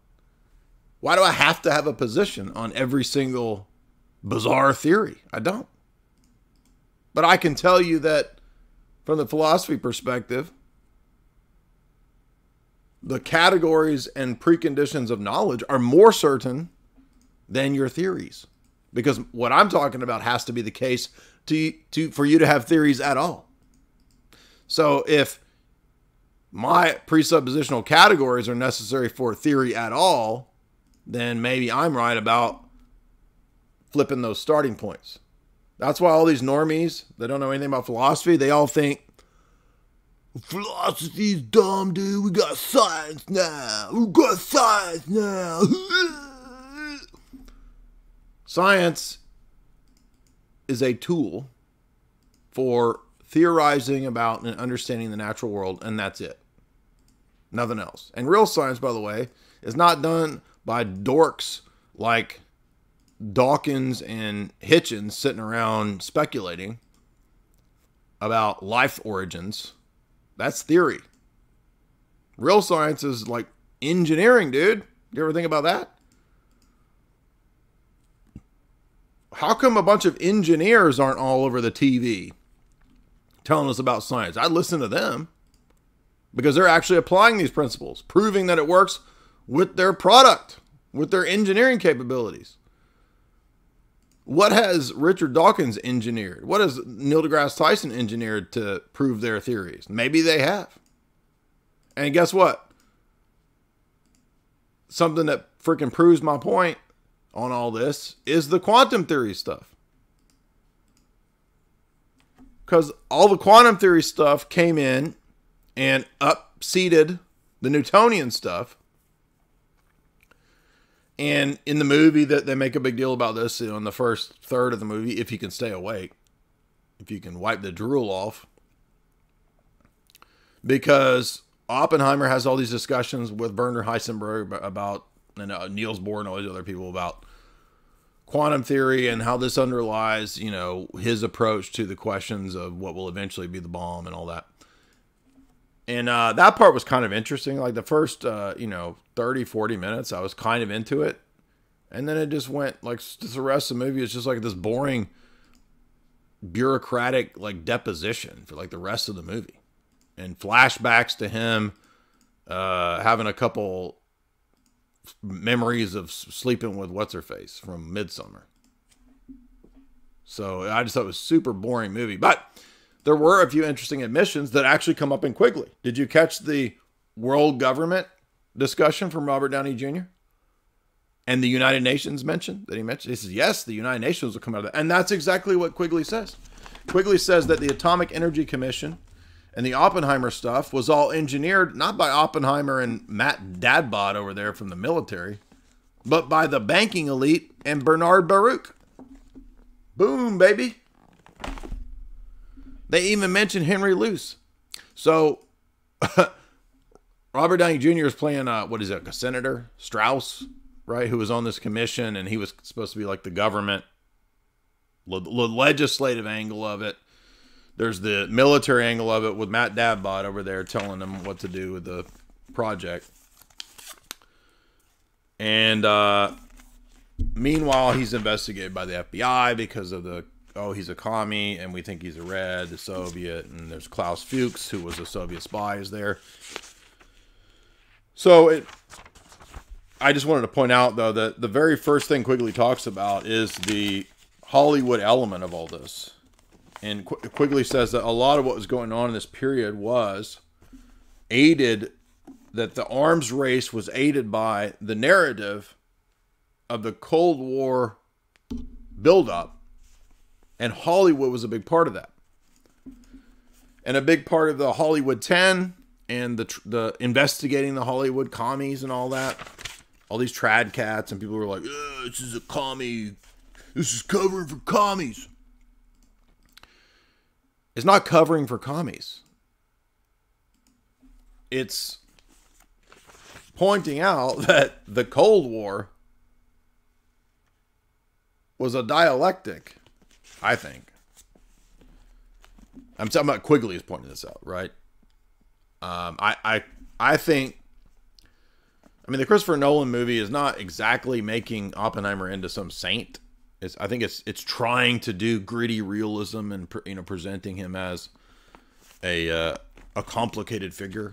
Why do I have to have a position on every single bizarre theory? I don't. But I can tell you that from the philosophy perspective, the categories and preconditions of knowledge are more certain than your theories. Because what I'm talking about has to be the case to, to for you to have theories at all. So if my presuppositional categories are necessary for theory at all, then maybe I'm right about flipping those starting points. That's why all these normies that don't know anything about philosophy, they all think philosophy's dumb, dude. We got science now. We got science now. science is a tool for theorizing about and understanding the natural world, and that's it. Nothing else. And real science, by the way, is not done by dorks like Dawkins and Hitchens sitting around speculating about life origins. That's theory. Real science is like engineering, dude. You ever think about that? How come a bunch of engineers aren't all over the TV telling us about science. I'd listen to them because they're actually applying these principles, proving that it works with their product, with their engineering capabilities. What has Richard Dawkins engineered? What has Neil deGrasse Tyson engineered to prove their theories? Maybe they have. And guess what? Something that freaking proves my point on all this is the quantum theory stuff because all the quantum theory stuff came in and upseated the Newtonian stuff. And in the movie, that they make a big deal about this you know, in the first third of the movie, if you can stay awake, if you can wipe the drool off, because Oppenheimer has all these discussions with Werner Heisenberg about and uh, Niels Bohr and all these other people about quantum theory and how this underlies, you know, his approach to the questions of what will eventually be the bomb and all that. And uh, that part was kind of interesting. Like the first, uh, you know, 30, 40 minutes, I was kind of into it. And then it just went like the rest of the movie is just like this boring bureaucratic like deposition for like the rest of the movie. And flashbacks to him uh, having a couple memories of sleeping with what's her face from Midsommar. So I just thought it was super boring movie, but there were a few interesting admissions that actually come up in Quigley. Did you catch the world government discussion from Robert Downey Jr. and the United Nations mentioned that he mentioned? He says yes, the United Nations will come out of that, and that's exactly what Quigley says. Quigley says that the Atomic Energy Commission and the Oppenheimer stuff was all engineered not by Oppenheimer and Matt Dadbot over there from the military, but by the banking elite and Bernard Baruch. Boom, baby. They even mentioned Henry Luce. So Robert Downey Jr. is playing uh, what is it, a senator Strauss, right? Who was on this commission and he was supposed to be like the government, the legislative angle of it there's the military angle of it with Matt Dadbot over there telling them what to do with the project. And uh, meanwhile, he's investigated by the FBI because of the oh, he's a commie, and we think he's a red, the Soviet, and there's Klaus Fuchs, who was a Soviet spy, is there. So it, I just wanted to point out though that the very first thing Quigley talks about is the Hollywood element of all this. And Qu- Quigley says that a lot of what was going on in this period was aided, that the arms race was aided by the narrative of the Cold War buildup. And Hollywood was a big part of that. And a big part of the Hollywood 10 and the, the investigating the Hollywood commies and all that. All these trad cats, and people were like, this is a commie. This is covering for commies is not covering for commies. It's pointing out that the Cold War was a dialectic, I think. I'm talking about Quigley is pointing this out, right? Um, I, I, I think. I mean, the Christopher Nolan movie is not exactly making Oppenheimer into some saint. It's, I think it's it's trying to do gritty realism and you know presenting him as a uh, a complicated figure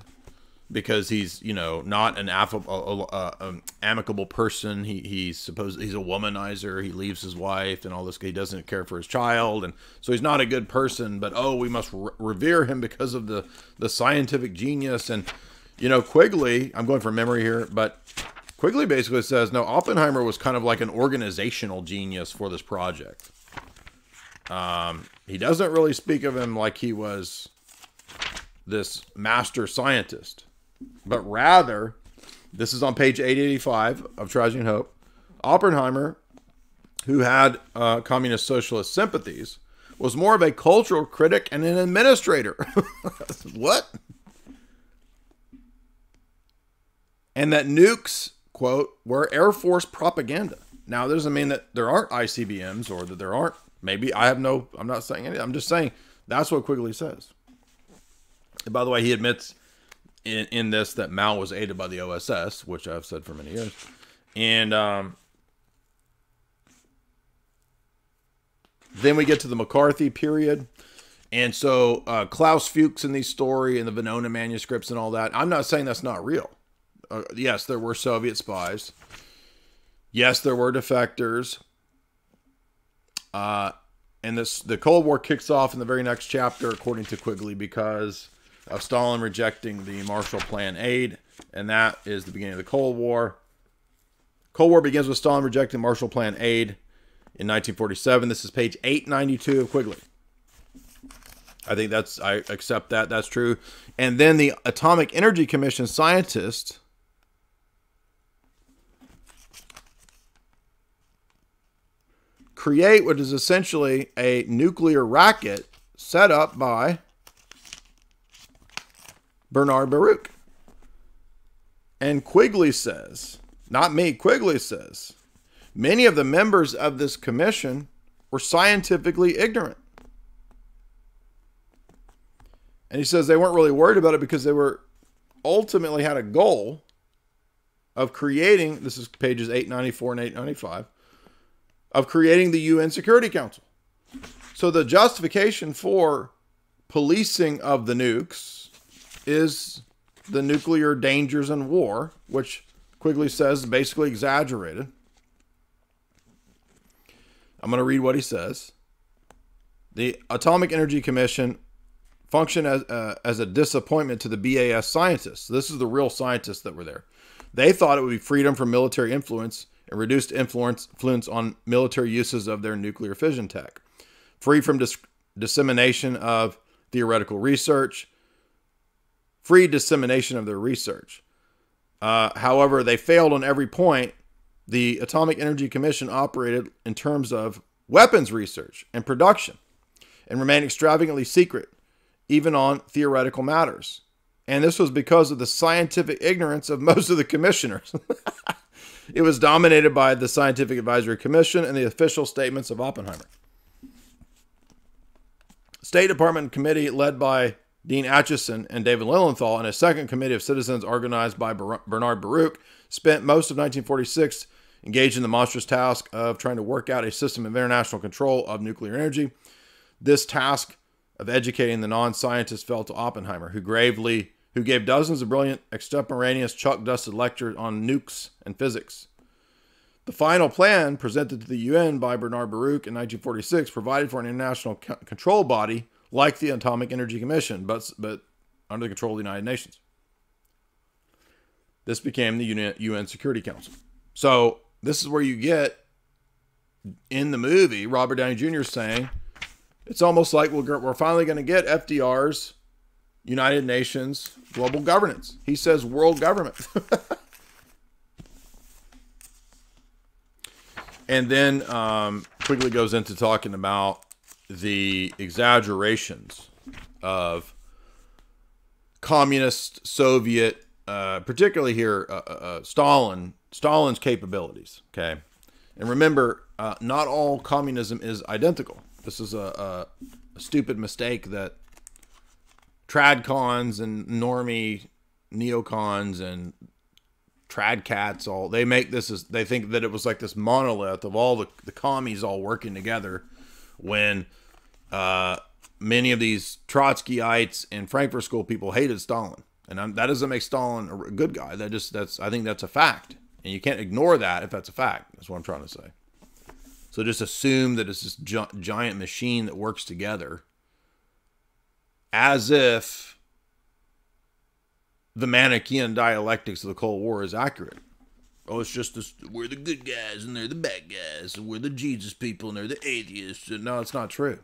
because he's you know not an affable, uh, um, amicable person. He he's supposed he's a womanizer. He leaves his wife and all this. He doesn't care for his child, and so he's not a good person. But oh, we must re- revere him because of the the scientific genius. And you know Quigley. I'm going from memory here, but Quigley basically says no. Oppenheimer was kind of like an organizational genius for this project. Um, he doesn't really speak of him like he was this master scientist but rather, this is on page 885 of Tragedy and Hope. Oppenheimer, who had uh, communist socialist sympathies, was more of a cultural critic and an administrator. what? And that nukes, quote, were Air Force propaganda. Now, doesn't mean that there aren't ICBMs or that there aren't. Maybe I have no, I'm not saying anything. I'm just saying that's what Quigley says. And by the way, he admits in, in this that Mao was aided by the OSS, which I've said for many years. And um, then we get to the McCarthy period. And so uh, Klaus Fuchs in the story and the Venona manuscripts and all that, I'm not saying that's not real. Uh, yes, there were Soviet spies. Yes, there were defectors. Uh, and this the Cold War kicks off in the very next chapter, according to Quigley, because of Stalin rejecting the Marshall Plan aid, and that is the beginning of the Cold War. Cold War begins with Stalin rejecting Marshall Plan aid in 1947. This is page 892 of Quigley. I think that's I accept that that's true. And then the Atomic Energy Commission scientists create what is essentially a nuclear racket set up by Bernard Baruch. And Quigley says, not me, Quigley says, many of the members of this commission were scientifically ignorant. And he says they weren't really worried about it because they were ultimately had a goal of creating, this is pages 894 and 895, of creating the UN Security Council. So the justification for policing of the nukes is the nuclear dangers and war, which Quigley says is basically exaggerated. I'm going to read what he says. The Atomic Energy Commission functioned as, uh, as a disappointment to the BAS scientists. This is the real scientists that were there. They thought it would be freedom from military influence and reduced influence, on military uses of their nuclear fission tech, free from dis- dissemination of theoretical research, free dissemination of their research. Uh, however, they failed on every point. The Atomic Energy Commission operated in terms of weapons research and production and remained extravagantly secret, even on theoretical matters. And this was because of the scientific ignorance of most of the commissioners. it was dominated by the Scientific Advisory Commission and the official statements of Oppenheimer. State Department committee led by Dean Acheson and David Lilienthal, and a second committee of citizens organized by Bernard Baruch, spent most of 1946 engaged in the monstrous task of trying to work out a system of international control of nuclear energy. This task of educating the non-scientists fell to Oppenheimer, who gravely who gave dozens of brilliant extemporaneous chalk-dusted lectures on nukes and physics. The final plan presented to the UN by Bernard Baruch in 1946 provided for an international control body like the Atomic Energy Commission, but, but under the control of the United Nations. This became the UN Security Council. So this is where you get in the movie Robert Downey Jr. saying it's almost like we're, we're finally going to get FDR's United Nations global governance. He says world government. and then um, quickly goes into talking about the exaggerations of communist Soviet, uh, particularly here, uh, uh, uh, Stalin, Stalin's capabilities. Okay, and remember, uh, not all communism is identical. This is a, a, a stupid mistake that tradcons and normie neocons and tradcats all they make this as they think that it was like this monolith of all the, the commies all working together when uh, many of these Trotskyites and Frankfurt School people hated Stalin, and I'm, that doesn't make Stalin a good guy. That just that's I think that's a fact, and you can't ignore that if that's a fact. That's what I'm trying to say. So just assume that it's this gi- giant machine that works together, as if the Manichaean dialectics of the Cold War is accurate. Oh, it's just this, we're the good guys and they're the bad guys, and we're the Jesus people and they're the atheists. And no, it's not true.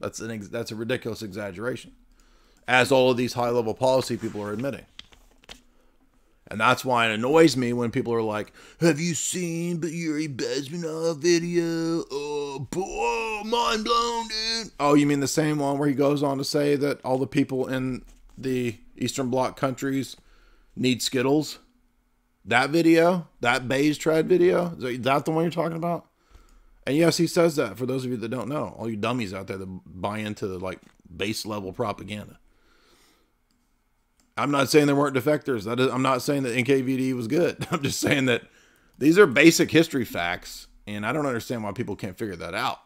That's an that's a ridiculous exaggeration, as all of these high level policy people are admitting. And that's why it annoys me when people are like, "Have you seen the Yuri Bezmenov video? Oh, boy, mind blown, dude!" Oh, you mean the same one where he goes on to say that all the people in the Eastern Bloc countries need Skittles? That video, that beige trad video, is that the one you're talking about? And yes, he says that for those of you that don't know, all you dummies out there that buy into the like base level propaganda. I'm not saying there weren't defectors. I'm not saying that NKVD was good. I'm just saying that these are basic history facts, and I don't understand why people can't figure that out.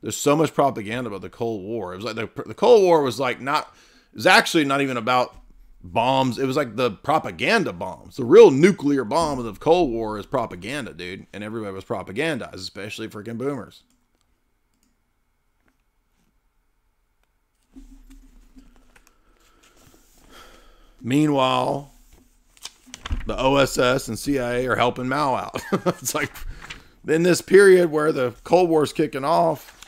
There's so much propaganda about the Cold War. It was like the, the Cold War was like not. It was actually not even about bombs. It was like the propaganda bombs. The real nuclear bomb of the Cold War is propaganda, dude. And everybody was propagandized, especially freaking boomers. Meanwhile, the OSS and CIA are helping Mao out. it's like in this period where the Cold War is kicking off,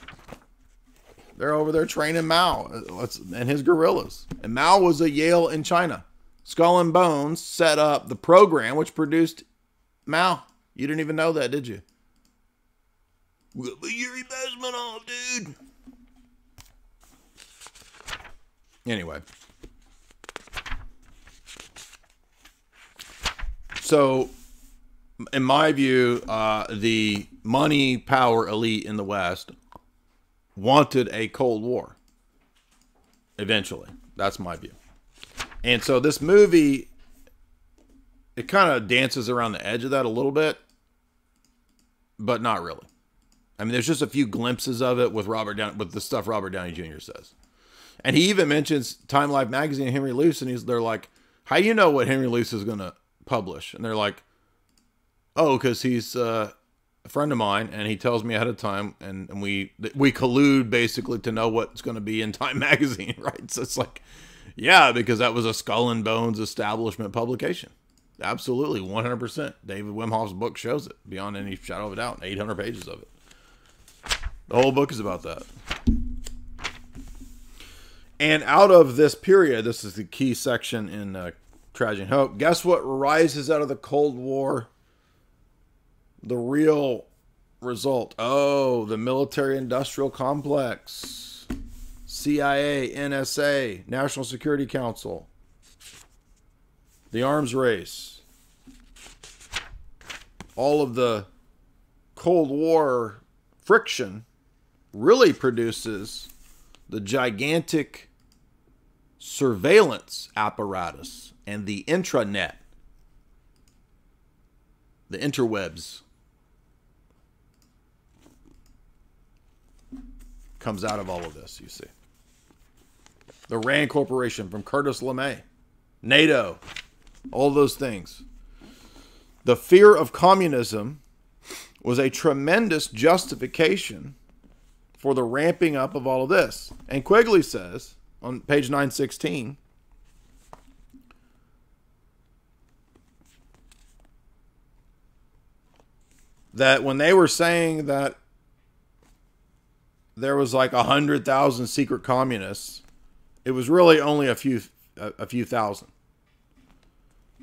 they're over there training Mao uh, and his guerrillas. And Mao was at Yale in China. Skull and Bones set up the program which produced Mao. You didn't even know that, did you? Yuri Bezmenov, dude. Anyway. So, in my view, uh, the money power elite in the West wanted a Cold War. Eventually, that's my view. And so this movie, it kind of dances around the edge of that a little bit, but not really. I mean, there's just a few glimpses of it with Robert Down with the stuff Robert Downey Jr. says, and he even mentions Time Life magazine Henry Luce, and he's they're like, "How you know what Henry Luce is gonna publish?" And they're like, "Oh, because he's uh, a friend of mine, and he tells me ahead of time, and, and we we collude basically to know what's going to be in Time magazine, right? So it's like, yeah, because that was a Skull and Bones establishment publication. Absolutely, 100%. David Wimhoff's book shows it beyond any shadow of a doubt. 800 pages of it. The whole book is about that. And out of this period, this is the key section in uh, Tragic Hope. Guess what rises out of the Cold War? the real result. Oh, the military industrial complex. CIA, NSA, National Security Council. The arms race. All of the Cold War friction really produces the gigantic surveillance apparatus and the intranet, the interwebs comes out of all of this, you see. The RAND Corporation from Curtis LeMay, NATO, all those things. The fear of communism was a tremendous justification for the ramping up of all of this. And Quigley says on page 916 that when they were saying that there was like a hundred thousand secret communists. It was really only a few a, a few thousand.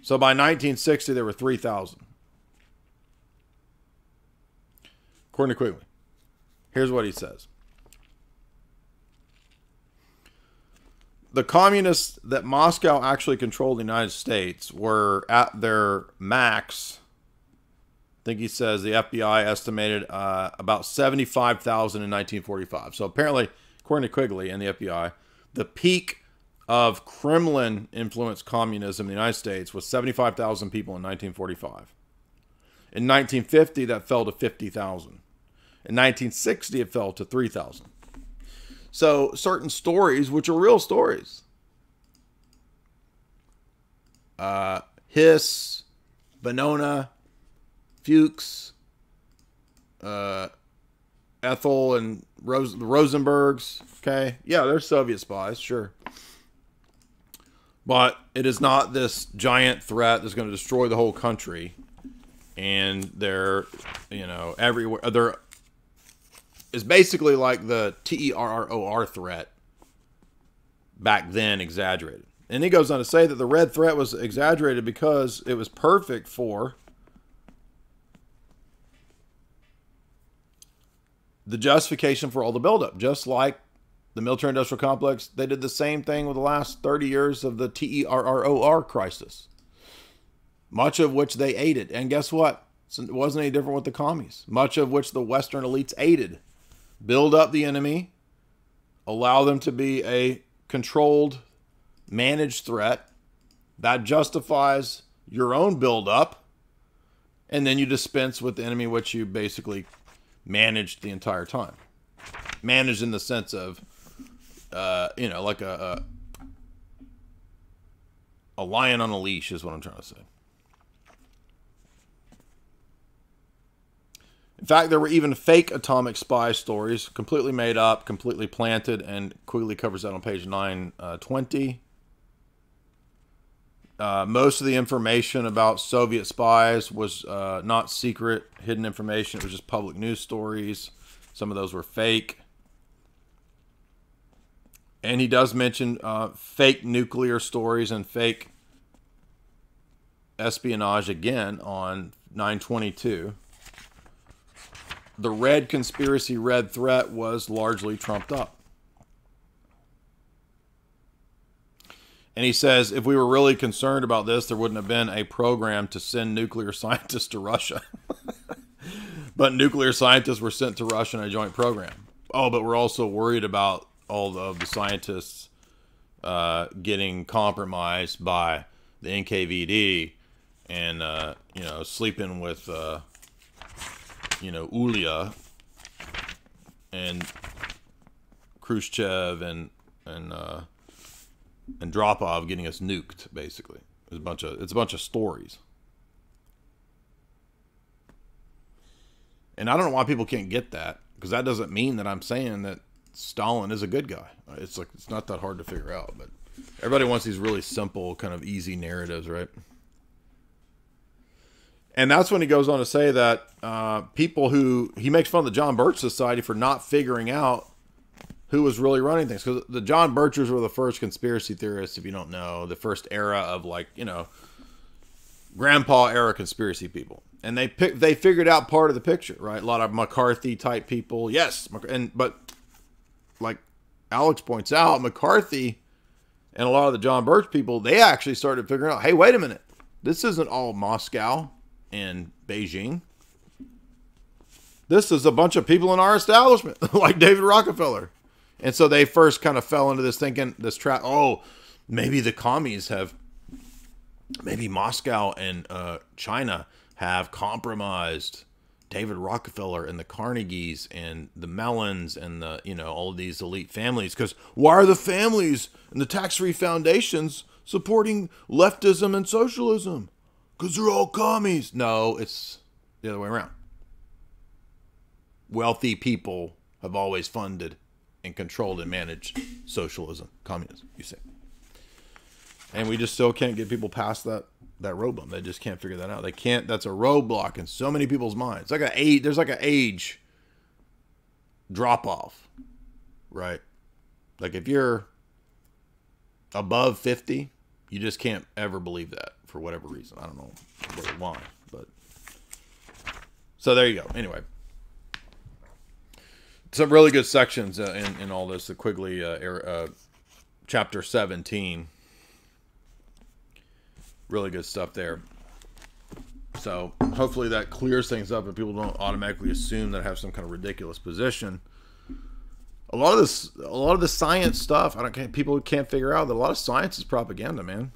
So by 1960, there were 3,000. According to Quigley. Here's what he says. The communists that Moscow actually controlled the United States were at their max think he says the FBI estimated uh, about 75,000 in 1945. So apparently, according to Quigley and the FBI, the peak of Kremlin influenced communism in the United States was 75,000 people in 1945. In 1950, that fell to 50,000. In 1960, it fell to 3,000. So, certain stories, which are real stories, uh, Hiss, Venona, Fuchs, uh, Ethel, and Rose, the Rosenbergs. Okay, yeah, they're Soviet spies, sure, but it is not this giant threat that's going to destroy the whole country. And they're, you know, everywhere. They're is basically like the T E R R O R threat back then exaggerated. And he goes on to say that the red threat was exaggerated because it was perfect for the justification for all the buildup. Just like the military industrial complex, they did the same thing with the last 30 years of the T E R R O R crisis, much of which they aided. And guess what? It wasn't any different with the commies, much of which the Western elites aided. Build up the enemy, allow them to be a controlled managed threat that justifies your own buildup, and then you dispense with the enemy which you basically managed the entire time. Managed in the sense of, uh, you know, like a, a a lion on a leash is what I'm trying to say. In fact, there were even fake atomic spy stories, completely made up, completely planted, and Quigley covers that on page 920. Uh, most of the information about Soviet spies was uh, not secret, hidden information. It was just public news stories. Some of those were fake. And he does mention uh, fake nuclear stories and fake espionage again on 922. The red conspiracy, red threat was largely trumped up. And he says if we were really concerned about this, there wouldn't have been a program to send nuclear scientists to Russia. but nuclear scientists were sent to Russia in a joint program. Oh, but we're also worried about all of the scientists uh, getting compromised by the NKVD and, uh, you know, sleeping with, uh, you know, Ulia and Khrushchev and, and, uh, Andropov getting us nuked. Basically, it's a bunch of it's a bunch of stories. And I don't know why people can't get that because that doesn't mean that I'm saying that Stalin is a good guy. It's like it's not that hard to figure out, but everybody wants these really simple, kind of easy narratives, right? And that's when he goes on to say that uh, people who he makes fun of the John Birch Society for not figuring out who was really running things because the John Birchers were the first conspiracy theorists, if you don't know, the first era of like you know, grandpa era conspiracy people, and they picked they figured out part of the picture, right? A lot of McCarthy type people, yes, and but like Alex points out, McCarthy and a lot of the John Birch people, they actually started figuring out, hey, wait a minute, this isn't all Moscow and Beijing. This is a bunch of people in our establishment, like David Rockefeller. And so they first kind of fell into this thinking, this trap. Oh, maybe the commies have, maybe Moscow and uh, China have compromised David Rockefeller and the Carnegies and the Mellons and the you know all of these elite families. Because why are the families and the tax-free foundations supporting leftism and socialism? Because they're all commies. No, it's the other way around. Wealthy people have always funded and controlled and managed socialism, communism, you say. And we just still can't get people past that that roadblock. They just can't figure that out. They can't. That's a roadblock in so many people's minds. It's like a age. There's like an age drop off, right? Like if you're above fifty, you just can't ever believe that for whatever reason. I don't know why, but so there you go. Anyway, some really good sections uh, in in all this. The Quigley uh, uh, chapter seventeen, really good stuff there. So hopefully that clears things up and people don't automatically assume that I have some kind of ridiculous position. A lot of this, a lot of the science stuff, I don't. People can't figure out that a lot of science is propaganda, man.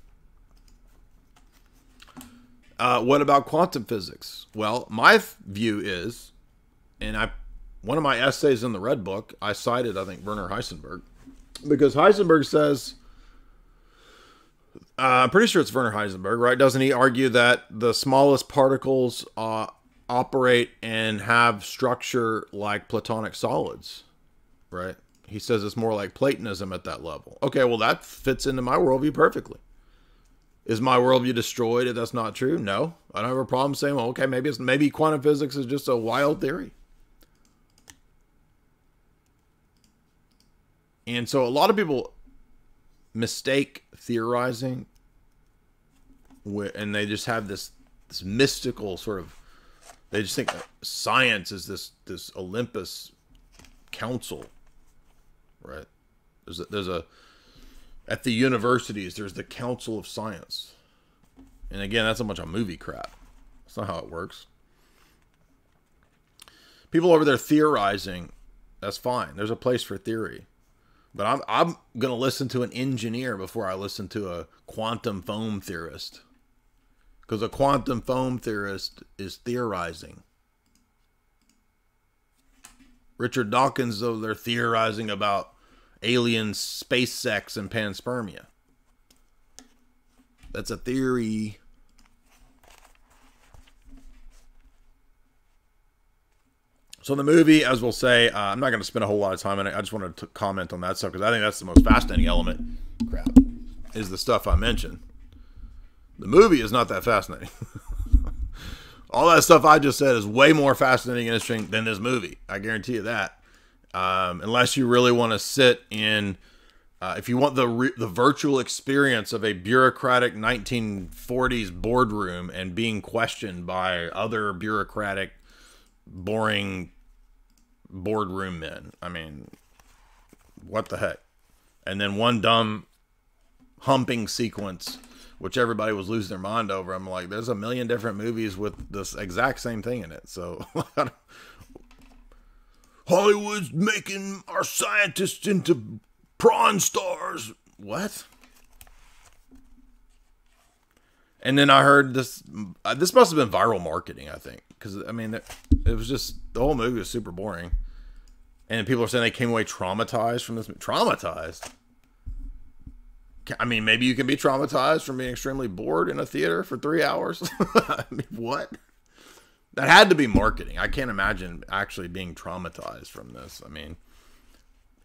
Uh, what about quantum physics? Well, my view is, and I, one of my essays in the Red Book, I cited I think Werner Heisenberg, because Heisenberg says uh, I'm pretty sure it's Werner Heisenberg, right? Doesn't he argue that the smallest particles uh, operate and have structure like platonic solids, right? He says it's more like Platonism at that level. Okay, well, that fits into my worldview perfectly. Is my worldview destroyed if that's not true? No. I don't have a problem saying, well, okay, maybe it's maybe quantum physics is just a wild theory. And so a lot of people mistake theorizing and they just have this this mystical sort of they just think science is this this Olympus council right? There's a, there's a at the universities there's the council of science. And again that's a bunch of movie crap. That's not how it works. People over there theorizing that's fine. There's a place for theory but I'm I'm gonna listen to an engineer before I listen to a quantum foam theorist. Because a quantum foam theorist is theorizing. Richard Dawkins, though, they're theorizing about alien space sex and panspermia. That's a theory. So in the movie, as we'll say, uh, I'm not going to spend a whole lot of time on it. I just wanted to comment on that stuff because I think that's the most fascinating element. Crap, is the stuff I mentioned. The movie is not that fascinating. All that stuff I just said is way more fascinating and interesting than this movie. I guarantee you that. Um, unless you really want to sit in, uh, if you want the re- the virtual experience of a bureaucratic 1940s boardroom and being questioned by other bureaucratic, boring boardroom men. I mean, what the heck? And then one dumb humping sequence, which everybody was losing their mind over. I'm like, there's a million different movies with this exact same thing in it. So Hollywood's making our scientists into prawn stars. What? And then I heard this. Uh, this must have been viral marketing, I think, because I mean, it, was just the whole movie was super boring and people are saying they came away traumatized from this. Traumatized. I mean, maybe you can be traumatized from being extremely bored in a theater for three hours. I mean, what? That had to be marketing. I can't imagine actually being traumatized from this. I mean,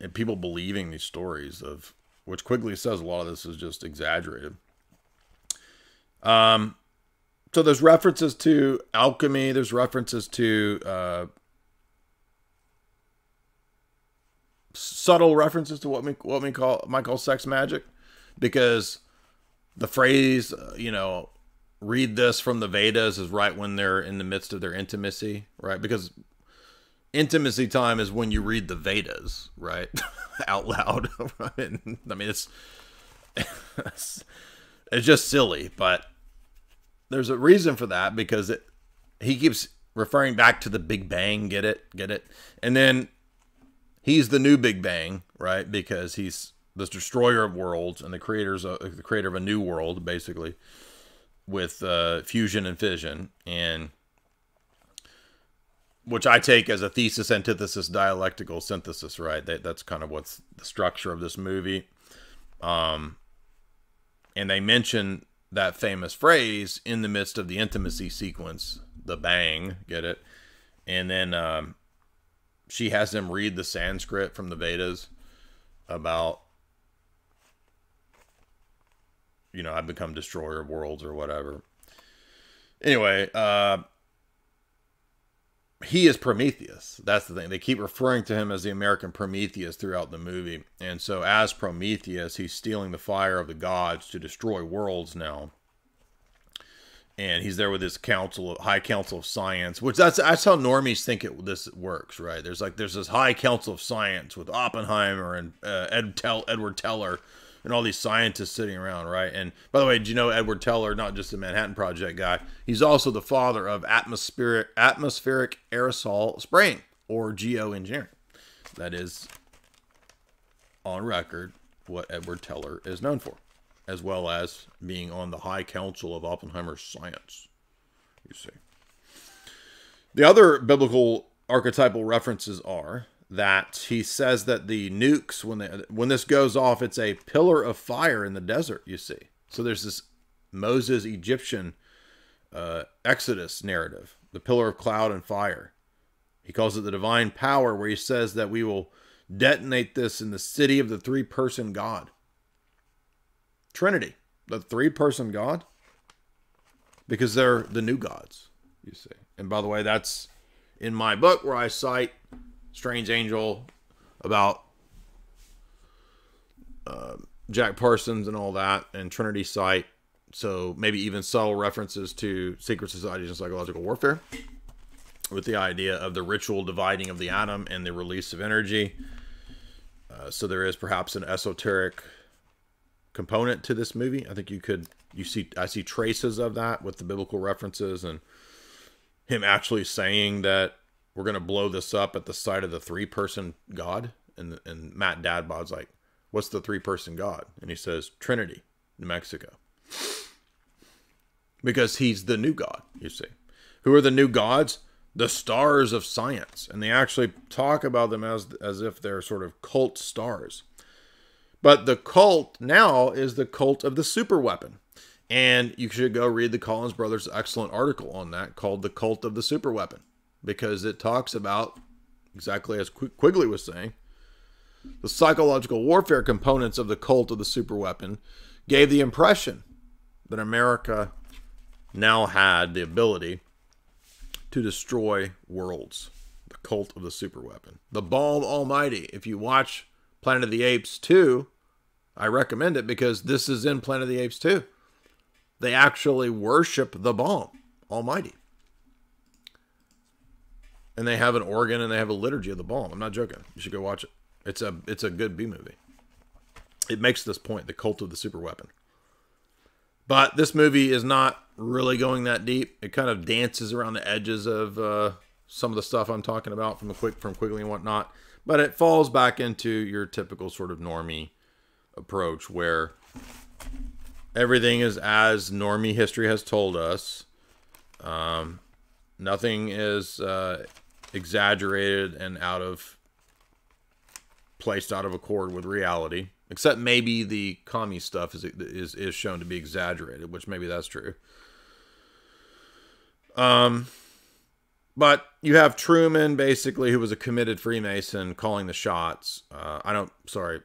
and people believing these stories of which Quigley says a lot of this is just exaggerated. Um, so there's references to alchemy. There's references to uh, subtle references to what we what we call might call sex magic, because the phrase uh, you know read this from the Vedas is right when they're in the midst of their intimacy, right? Because intimacy time is when you read the Vedas, right, out loud. I mean, it's it's just silly, but there's a reason for that because it he keeps referring back to the Big Bang. Get it? Get it? And then he's the new Big Bang, right? Because he's the destroyer of worlds and the creators of, the creator of a new world, basically, with uh, fusion and fission, and which I take as a thesis, antithesis, dialectical synthesis, right? That, that's kind of what's the structure of this movie. Um, and they mention that famous phrase in the midst of the intimacy sequence, the bang, get it? And then um, she has him read the Sanskrit from the Vedas about you know, I've become destroyer of worlds or whatever. Anyway, uh he is Prometheus. That's the thing. They keep referring to him as the American Prometheus throughout the movie. And so as Prometheus, he's stealing the fire of the gods to destroy worlds now and he's there with his council, of high council of science, which that's that's how normies think it this works, right? There's like there's this high council of science with Oppenheimer and uh, Ed Tell, Edward Teller, and all these scientists sitting around, right? And by the way, do you know Edward Teller, not just the Manhattan Project guy, he's also the father of atmospheric atmospheric aerosol spraying or geoengineering. That is on record what Edward Teller is known for, as well as being on the High Council of Oppenheimer's Science. You see. The other biblical archetypal references are that he says that the nukes when they, when this goes off it's a pillar of fire in the desert you see. So there's this moses egyptian uh, exodus narrative the pillar of cloud and fire. He calls it the divine power where he says that we will detonate this in the city of the three person god. Trinity the three person god? Because they're the new gods you see. And by the way that's in my book where i cite Strange Angel about uh, Jack Parsons and all that, and Trinity Site. So maybe even subtle references to secret societies and psychological warfare, with the idea of the ritual dividing of the atom and the release of energy. Uh, so there is perhaps an esoteric component to this movie. I think you could you see I see traces of that with the biblical references and him actually saying that we're gonna blow this up at the site of the three person God. And and Matt Dadbod's like, what's the three person God? And he says Trinity, New Mexico, because he's the new God. You see, who are the new gods? The stars of science, and they actually talk about them as as if they're sort of cult stars. But the cult now is the cult of the super weapon. And you should go read the Collins Brothers' excellent article on that called The Cult of the Super Weapon because it talks about exactly as Quigley was saying the psychological warfare components of the cult of the superweapon gave the impression that America now had the ability to destroy worlds. The cult of the superweapon. The bomb almighty. If you watch Planet of the Apes 2, I recommend it because this is in Planet of the Apes 2. They actually worship the bomb almighty and they have an organ and they have a liturgy of the bomb. I'm not joking. You should go watch it. It's a it's a good B movie. It makes this point, the cult of the super weapon. But this movie is not really going that deep. It kind of dances around the edges of uh, some of the stuff I'm talking about from the quick from Quigley and whatnot. But it falls back into your typical sort of normie approach where everything is as normie history has told us. Um, nothing is uh, exaggerated and out of placed out of accord with reality. Except maybe the commie stuff is is is shown to be exaggerated, which maybe that's true. Um, but you have Truman, basically, who was a committed Freemason, calling the shots. Uh, I don't, sorry,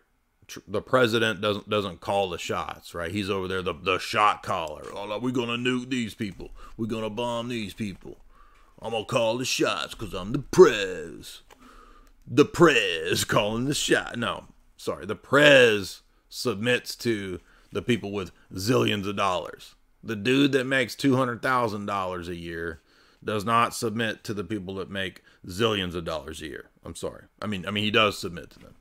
tr- the president doesn't doesn't call the shots, right? He's over there, the the shot caller. Oh, we're gonna nuke these people. We're gonna bomb these people. I'm gonna call the shots because I'm the prez. The prez calling the shot. No, sorry, the prez submits to the people with zillions of dollars. The dude that makes two hundred thousand dollars a year does not submit to the people that make zillions of dollars a year. I'm sorry. I mean, I mean, he does submit to them.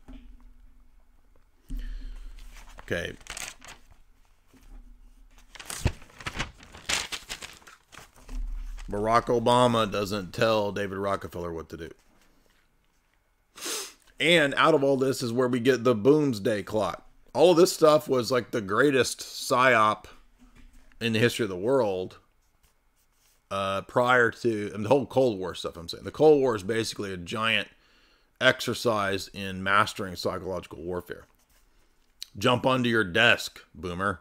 Okay, Barack Obama doesn't tell David Rockefeller what to do. And out of all this is where we get the Boomsday Clock. All of this stuff was like the greatest psyop in the history of the world uh, prior to mean, the whole Cold War stuff. I'm saying the Cold War is basically a giant exercise in mastering psychological warfare. Jump onto your desk, boomer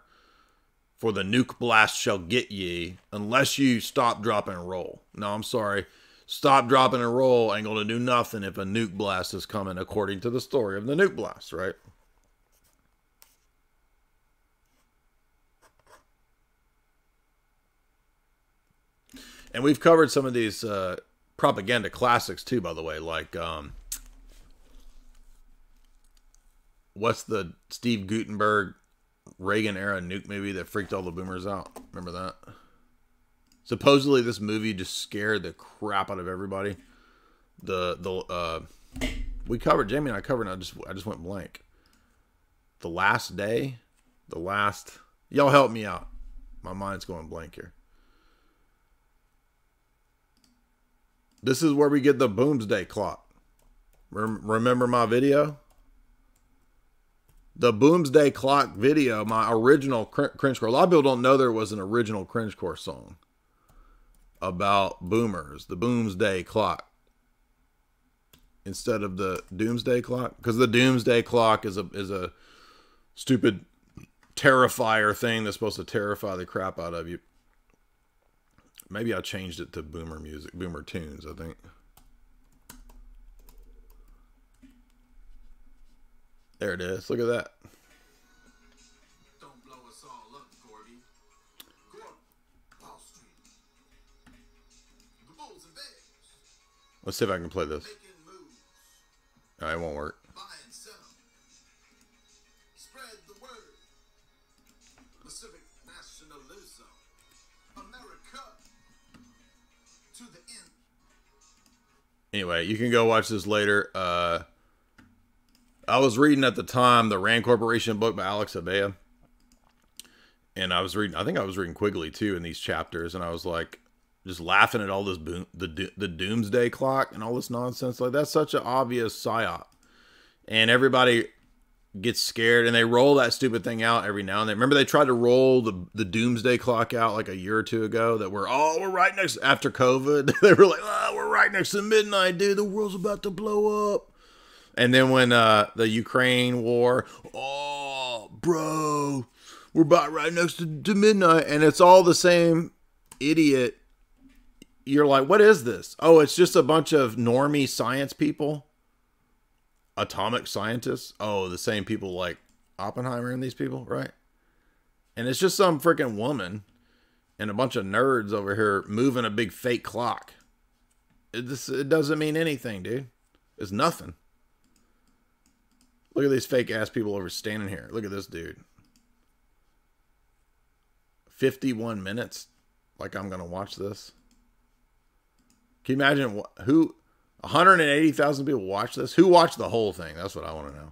for the nuke blast shall get ye unless you stop, drop, and roll. No, I'm sorry. Stop, drop, and roll ain't gonna do nothing if a nuke blast is coming, according to the story of the nuke blast, right? And we've covered some of these uh, propaganda classics too, by the way, like um, what's the Steve Guttenberg Reagan era nuke movie that freaked all the boomers out. Remember that? Supposedly, this movie just scared the crap out of everybody. The the uh, we covered Jamie and I covered. And I just I just went blank. The last day. The last. Y'all help me out. My mind's going blank here. This is where we get the Boomsday clock. Rem- remember my video? The Boomsday Clock video, my original cr- Cringecore. A lot of people don't know there was an original Cringecore song about boomers, the Boomsday Clock, instead of the Doomsday Clock, because the Doomsday Clock is a is a stupid terrifier thing that's supposed to terrify the crap out of you. Maybe I changed it to boomer music, boomer tunes, I think. There it is. Look at that. Don't blow us all up, Gordy. Wall Street. The Bulls and Bears. Let's see if I can play this. No, it won't work. Anyway, you can go watch this later. Uh, I was reading at the time the Rand Corporation book by Alex Abella. And I was reading, I think I was reading Quigley too in these chapters. And I was like, just laughing at all this boom, the the doomsday clock and all this nonsense. Like that's such an obvious psyop, and everybody gets scared and they roll that stupid thing out every now and then. Remember they tried to roll the the doomsday clock out like a year or two ago that we're oh we're right next after COVID. they were like oh we're right next to midnight, dude. The world's about to blow up. And then when uh, the Ukraine war, oh, bro, we're about right next to, to midnight, and it's all the same idiot. You're like, what is this? Oh, it's just a bunch of normie science people, atomic scientists. Oh, the same people like Oppenheimer and these people, right? And it's just some freaking woman and a bunch of nerds over here moving a big fake clock. It, this, it doesn't mean anything, dude. It's nothing. Look at these fake ass people over standing here. Look at this dude. 51 minutes. Like I'm going to watch this. Can you imagine who 180,000 people watch this? Who watched the whole thing? That's what I want to know.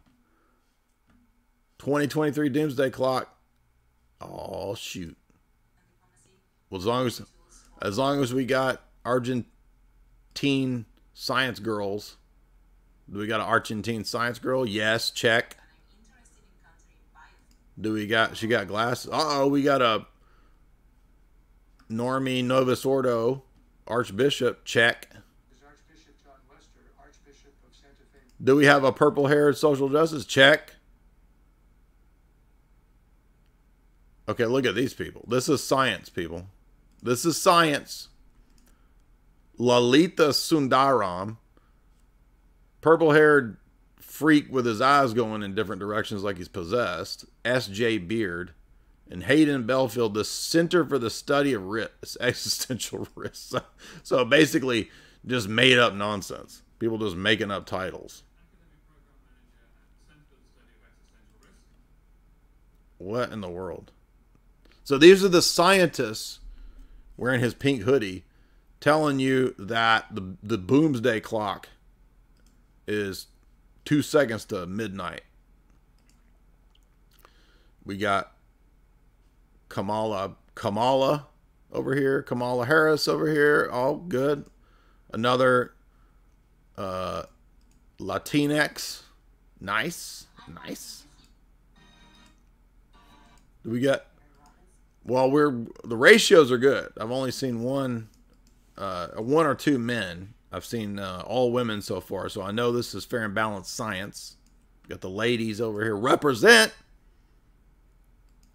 2023 Doomsday Clock. Oh shoot. Well, as long as as long as we got Argentine science girls do we got an Argentine science girl? Yes, check. Do we got, she got glasses? Uh oh, we got a Normie Novus Ordo Archbishop, check. Do we have a purple haired social justice? Check. Okay, look at these people. This is science, people. This is science. Lalitha Sundaram purple haired freak with his eyes going in different directions like he's possessed, S.J. Beard, and Haydn Belfield, the Center for the Study of Risk, Existential Risk. So, so basically, just made up nonsense. People just making up titles. What in the world? So these are the scientists wearing his pink hoodie telling you that the the Boomsday clock is two seconds to midnight. We got Kamala Kamala over here, Kamala Harris over here, all good. Another uh, Latinx, nice, nice. Do we got? Well, we're the ratios are good. I've only seen one, uh, one or two men I've seen uh, all women so far, so I know this is fair and balanced science. got the ladies over here represent.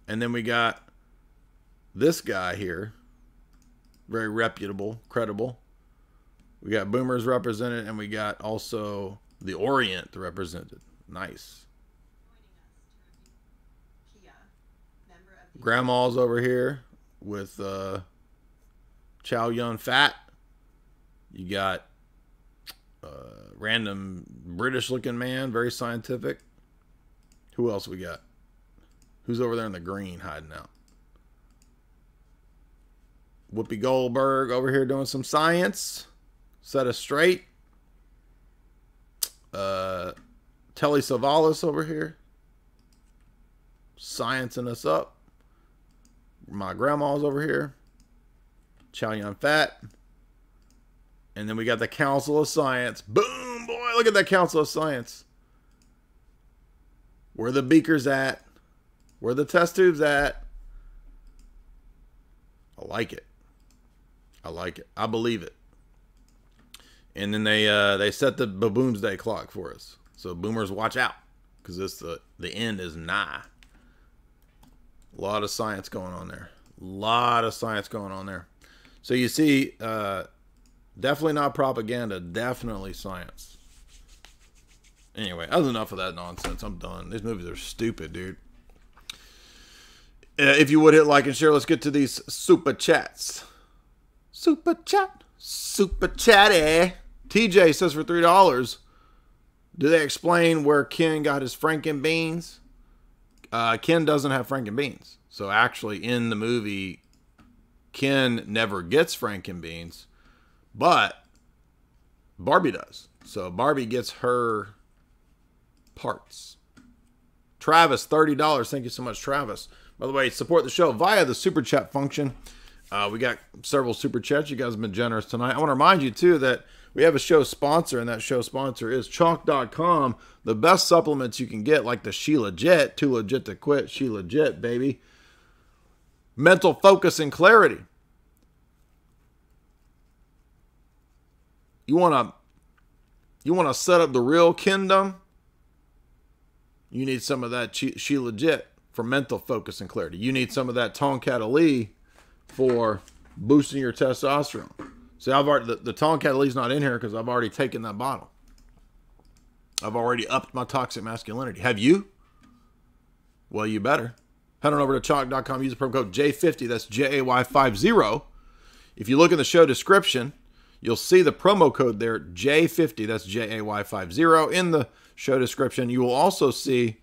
And then we got this guy here. Very reputable, credible. We got boomers represented, and we got also the Orient represented. Nice. Grandma's over here with uh, Chow Yun Fat. You got uh, random British looking man, very scientific. Who else we got? Who's over there in the green hiding out? Whoopi Goldberg over here doing some science. Set us straight. Uh, Telly Savalas over here. sciencing us up. My grandma's over here. Chow Yun Fat. And then we got the Council of Science. Boom, boy, look at that Council of Science. Where the beakers at? Where the test tubes at? I like it. I like it. I believe it. And then they uh, they set the Baboomsday clock for us. So boomers, watch out, because this the the end is nigh. A lot of science going on there. A lot of science going on there. So you see, uh, definitely not propaganda. Definitely science. Anyway, that's enough of that nonsense. I'm done. These movies are stupid, dude. Uh, if you would hit like and share, let's get to these super chats. Super chat, super chatty. TJ says for three dollars. Do they explain where Ken got his Franken beans? Uh, Ken doesn't have Franken beans, so actually in the movie, Ken never gets Franken beans, but Barbie does. So Barbie gets her parts. Travis, $30. Thank you so much, Travis. By the way, support the show via the super chat function. Uh, we got several super chats. You guys have been generous tonight. I want to remind you, too, that we have a show sponsor, and that show sponsor is choq.com. The best supplements you can get, like the Shilajit, Too Legit to Quit, She Legit, baby. Mental focus and clarity. You want to you want to set up the real kingdom? You need some of that she, she legit for mental focus and clarity. You need some of that Tongkat Ali for boosting your testosterone. See, I've already the, the Tongkat Ali's not in here because I've already taken that bottle. I've already upped my toxic masculinity. Have you? Well, you better. Head on over to choq.com, use the promo code J50, that's J A Y 50. If you look in the show description, you'll see the promo code there, J50, that's J A Y 50, in the show description. You will also see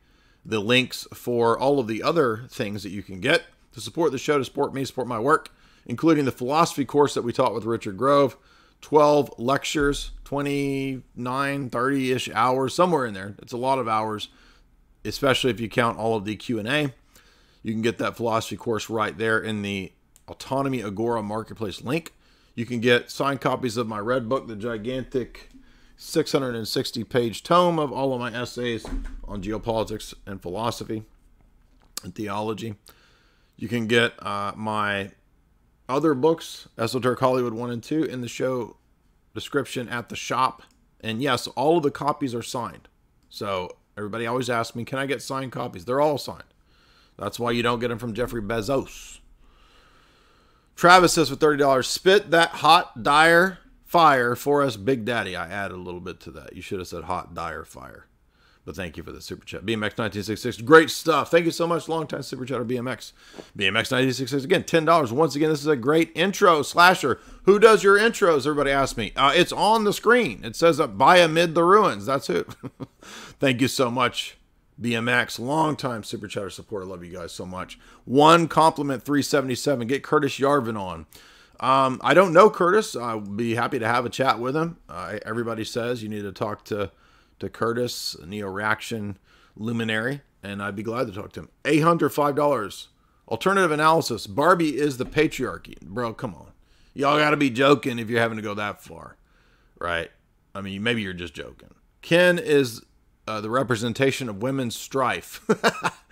the links for all of the other things that you can get to support the show, to support me, support my work, including the philosophy course that we taught with Richard Grove. 12 lectures, 29, 30-ish hours, somewhere in there. It's a lot of hours, especially if you count all of the Q&A. You can get that philosophy course right there in the Autonomy Agora Marketplace link. You can get signed copies of my red book, the gigantic 660 page tome of all of my essays on geopolitics and philosophy and theology. You can get uh, my other books, Esoteric Hollywood 1 and 2, in the show description at the shop. And yes, all of the copies are signed. So everybody always asks me, can I get signed copies? They're all signed. That's why you don't get them from Jeffrey Bezos. Travis says for $30, spit that hot, dire fire for us, Big Daddy. I added a little bit to that. You should have said hot, dire fire. But thank you for the super chat. BMX 1966, great stuff. Thank you so much, longtime super chatter BMX. BMX 1966, again, $10. Once again, this is a great intro slasher. Who does your intros? Everybody asks me. Uh, it's on the screen. It says uh, by amid the ruins. That's it. thank you so much, BMX. Longtime super chatter supporter. Love you guys so much. One compliment 377. Get Curtis Yarvin on. Um, I don't know Curtis. I'll be happy to have a chat with him. Uh, everybody says you need to talk to to Curtis, Neo Reaction luminary, and I'd be glad to talk to him. A Hunter, five dollars. Alternative analysis. Barbie is the patriarchy, bro. Come on, y'all got to be joking if you're having to go that far, right? I mean, maybe you're just joking. Ken is uh, the representation of women's strife.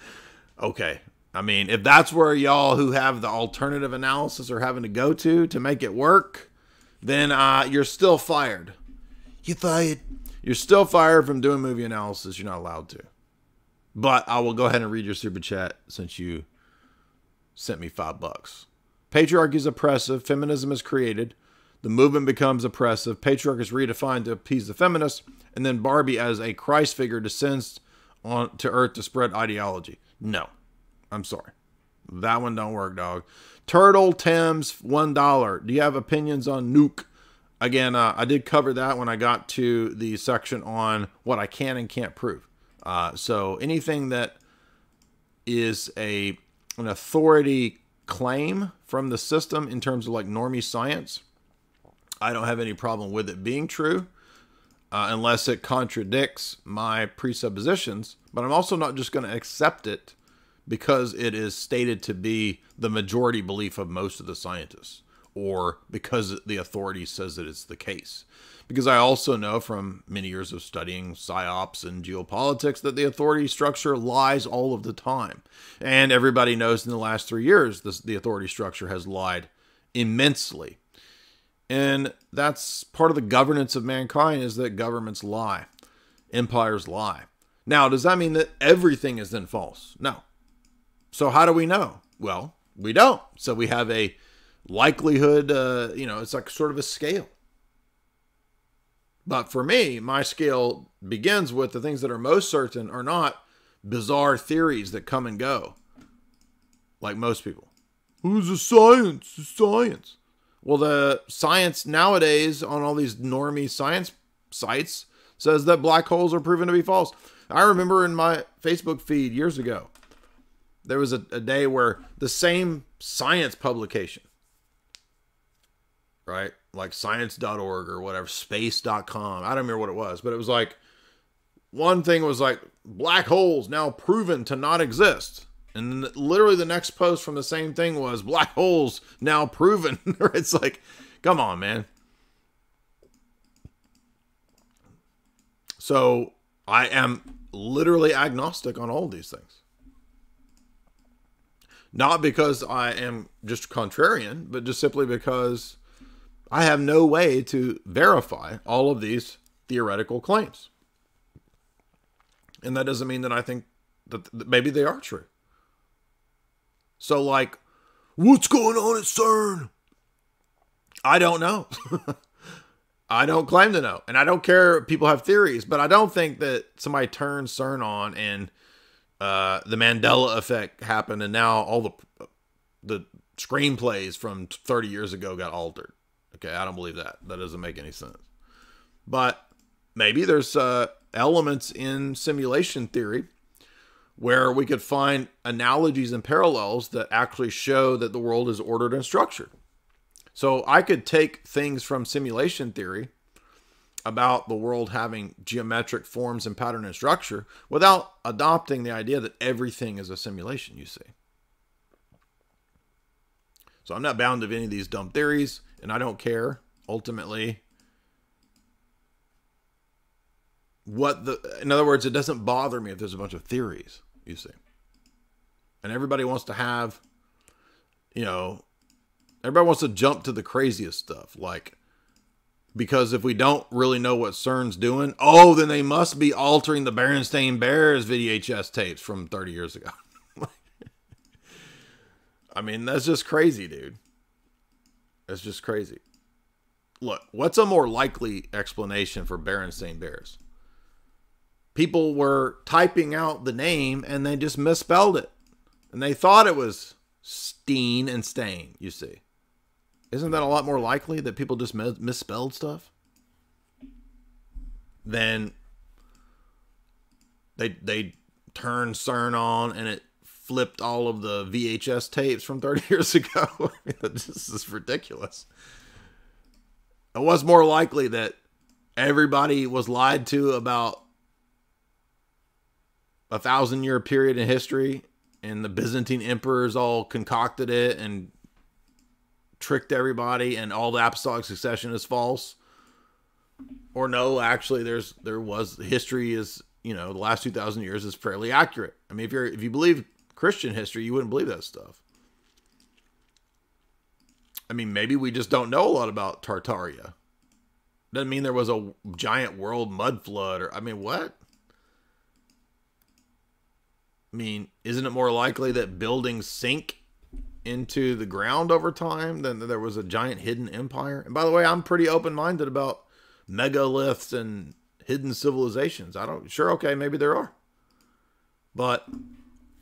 okay, I mean, if that's where y'all who have the alternative analysis are having to go to to make it work, then uh, you're still fired. You fired. You're still fired from doing movie analysis. You're not allowed to. But I will go ahead and read your super chat since you sent me five bucks. Patriarchy is oppressive. Feminism is created. The movement becomes oppressive. Patriarchy is redefined to appease the feminists. And then Barbie, as a Christ figure, descends on to Earth to spread ideology. No, I'm sorry. That one don't work, dog. Turtle Thames, one dollar. Do you have opinions on Nuke? again, uh, I did cover that when I got to the section on what I can and can't prove. Uh, so anything that is a an authority claim from the system in terms of like normie science, I don't have any problem with it being true, uh, unless it contradicts my presuppositions. But I'm also not just going to accept it because it is stated to be the majority belief of most of the scientists or because the authority says that it's the case. Because I also know from many years of studying psyops and geopolitics that the authority structure lies all of the time. And everybody knows in the last three years, this, the authority structure has lied immensely. And that's part of the governance of mankind is that governments lie, empires lie. Now, does that mean that everything is then false? No. So how do we know? Well, we don't. So we have a likelihood, uh, you know, it's like sort of a scale. But for me, my scale begins with the things that are most certain are not bizarre theories that come and go, like most people. Who's the science? The science. Well, the science nowadays on all these normie science sites says that black holes are proven to be false. I remember in my Facebook feed years ago, there was a, a day where the same science publication, right? Like science.org or whatever, space.com. I don't remember what it was, but it was like one thing was like black holes now proven to not exist. And then literally the next post from the same thing was black holes now proven. it's like, come on, man. So I am literally agnostic on all these things. Not because I am just contrarian, but just simply because I have no way to verify all of these theoretical claims. And that doesn't mean that I think that maybe they are true. So, like, what's going on at CERN? I don't know. I don't claim to know. And I don't care people have theories, but I don't think that somebody turned CERN on and uh, the Mandela effect happened and now all the the screenplays from 30 years ago got altered. Okay, I don't believe that. That doesn't make any sense. But maybe there's uh, elements in simulation theory where we could find analogies and parallels that actually show that the world is ordered and structured. So I could take things from simulation theory about the world having geometric forms and pattern and structure without adopting the idea that everything is a simulation, you see. So I'm not bound to any of these dumb theories, and I don't care ultimately what the in other words it doesn't bother me if there's a bunch of theories you see and everybody wants to have you know everybody wants to jump to the craziest stuff like because if we don't really know what CERN's doing, oh, then they must be altering the Berenstain Bears VHS tapes from 30 years ago. I mean, that's just crazy, dude. That's just crazy. Look, what's a more likely explanation for Berenstain Bears? People were typing out the name and they just misspelled it. And they thought it was Steen and Stain, you see. Isn't that a lot more likely that people just mis- misspelled stuff? Then they they turned CERN on and it flipped all of the VHS tapes from 30 years ago. this is ridiculous. It was more likely that everybody was lied to about a thousand year period in history and the Byzantine emperors all concocted it and tricked everybody and all the apostolic succession is false? Or no actually there's there was history is you know the last 2000 years is fairly accurate. I mean if you're if you believe christian history you wouldn't believe that stuff. I mean maybe we just don't know a lot about tartaria. Doesn't mean there was a giant world mud flood or i mean what I mean, isn't it more likely that buildings sink into the ground over time than there was a giant hidden empire? And by the way, I'm pretty open minded about megaliths and hidden civilizations. I don't, sure, okay, maybe there are. But I'm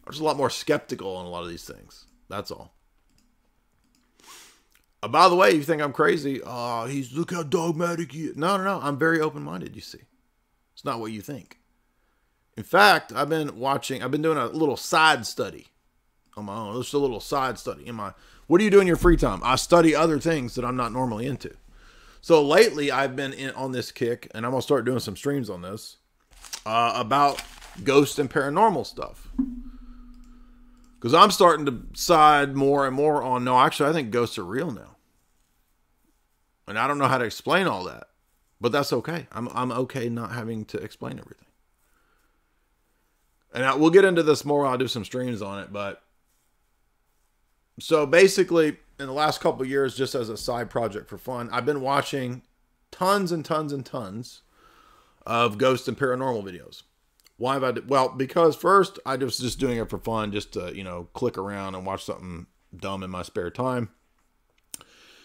just a lot more skeptical on a lot of these things. That's all. Uh, by the way, you think I'm crazy? Oh, he's look how dogmatic he is. No, no, no. I'm very open minded, you see. It's not what you think. In fact, I've been watching, I've been doing a little side study on my own. Just a little side study in my what do you do in your free time? I study other things that I'm not normally into. So lately I've been in on this kick, and I'm gonna start doing some streams on this, uh, about ghost and paranormal stuff. Because I'm starting to side more and more on no, actually, I think ghosts are real now. And I don't know how to explain all that, but that's okay. I'm, I'm okay not having to explain everything. And I, we'll get into this more. when I'll do some streams on it, but so basically, in the last couple years, just as a side project for fun, I've been watching tons and tons and tons of ghost and paranormal videos. Why have I? Well, because first I was just doing it for fun, just to you know click around and watch something dumb in my spare time.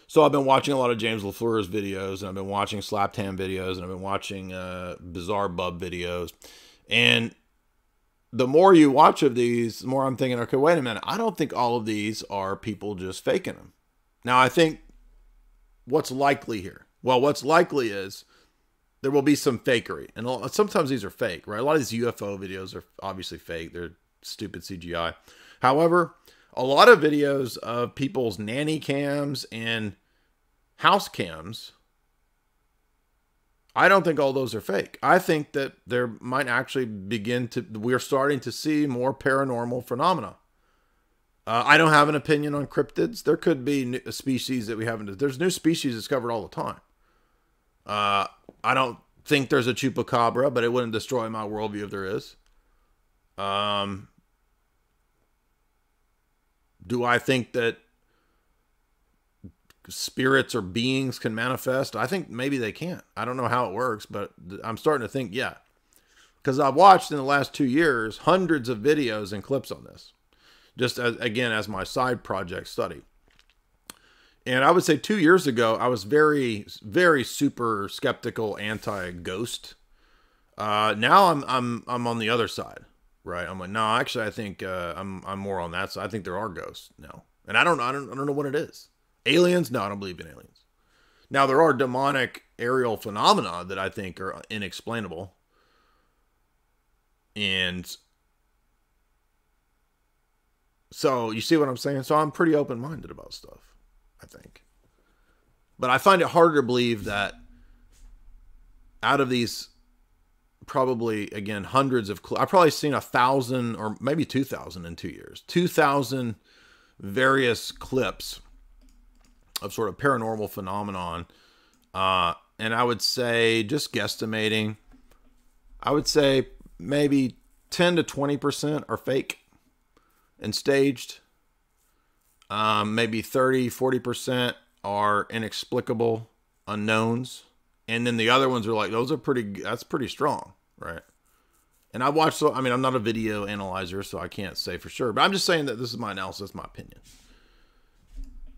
So I've been watching a lot of James LaFleur's videos, and I've been watching Slap Slapped Ham videos, and I've been watching uh, Bizarre Bub videos, and the more you watch of these, the more I'm thinking, okay, wait a minute. I don't think all of these are people just faking them. Now, I think what's likely here? Well, what's likely is there will be some fakery. And sometimes these are fake, right? A lot of these UFO videos are obviously fake. They're stupid CGI. However, a lot of videos of people's nanny cams and house cams I don't think all those are fake. I think that there might actually begin to, we're starting to see more paranormal phenomena. Uh, I don't have an opinion on cryptids. There could be species that we haven't, there's new species discovered all the time. Uh, I don't think there's a chupacabra, but it wouldn't destroy my worldview if there is. Um, do I think that spirits or beings can manifest? I think maybe they can't. I don't know how it works, but I'm starting to think, yeah. Because I've watched in the last two years hundreds of videos and clips on this, just as, again as my side project study. And I would say two years ago, I was very, very super skeptical, anti-ghost. Uh, now I'm, I'm, I'm on the other side, right? I'm like, no, actually, I think uh, I'm, I'm more on that side. I think there are ghosts now, and I don't, I don't, I don't know what it is. Aliens? No, I don't believe in aliens. Now, there are demonic aerial phenomena that I think are inexplainable. And so, you see what I'm saying? So, I'm pretty open minded about stuff, I think. But I find it harder to believe that out of these probably again hundreds of cl- I've probably seen a thousand or maybe two thousand in two years. Two thousand various clips of sort of paranormal phenomenon. Uh, and I would say, just guesstimating, I would say maybe 10 to 20% are fake and staged. Um, maybe 30, 40% are inexplicable unknowns. And then the other ones are like, those are pretty, that's pretty strong, right? And I watched, so I mean, I'm not a video analyzer, so I can't say for sure, but I'm just saying that this is my analysis, my opinion.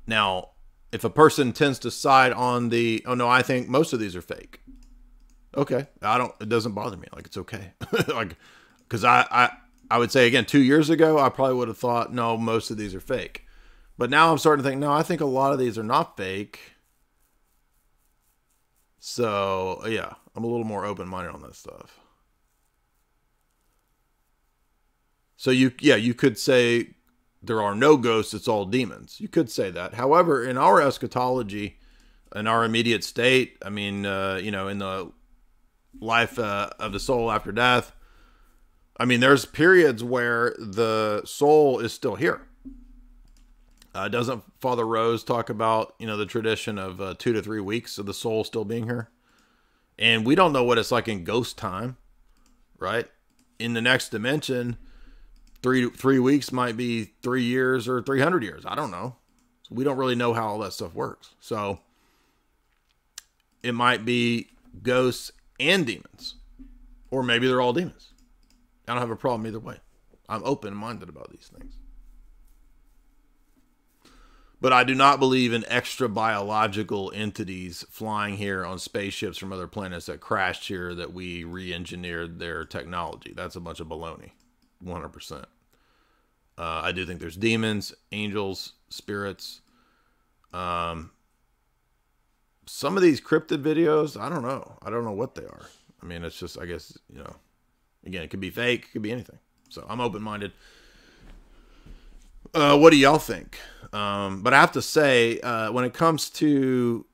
Now, if a person tends to side on the oh no i think most of these are fake. Okay. I don't it doesn't bother me. Like it's okay. Like because I, I i would say again two years ago i probably would have thought no most of these are fake. But now i'm starting to think no i think a lot of these are not fake. So yeah i'm a little more open-minded on that stuff. So you yeah you could say there are no ghosts, it's all demons. You could say that. However, in our eschatology, in our immediate state, I mean, uh, you know, in the life uh, of the soul after death, I mean, there's periods where the soul is still here. Uh, doesn't Father Rose talk about, you know, the tradition of uh, two to three weeks of the soul still being here? And we don't know what it's like in ghost time, right? In the next dimension, three three weeks might be three years or 300 years. I don't know. We don't really know how all that stuff works. So it might be ghosts and demons or maybe they're all demons. I don't have a problem either way. I'm open-minded about these things. But I do not believe in extra biological entities flying here on spaceships from other planets that crashed here that we re engineered their technology. That's a bunch of baloney. 100%. Uh, I do think there's demons, angels, spirits. Um, some of these cryptid videos, I don't know. I don't know what they are. I mean, it's just, I guess, you know, again, it could be fake, it could be anything. So I'm open minded. Uh, what do y'all think? Um, but I have to say, uh, when it comes to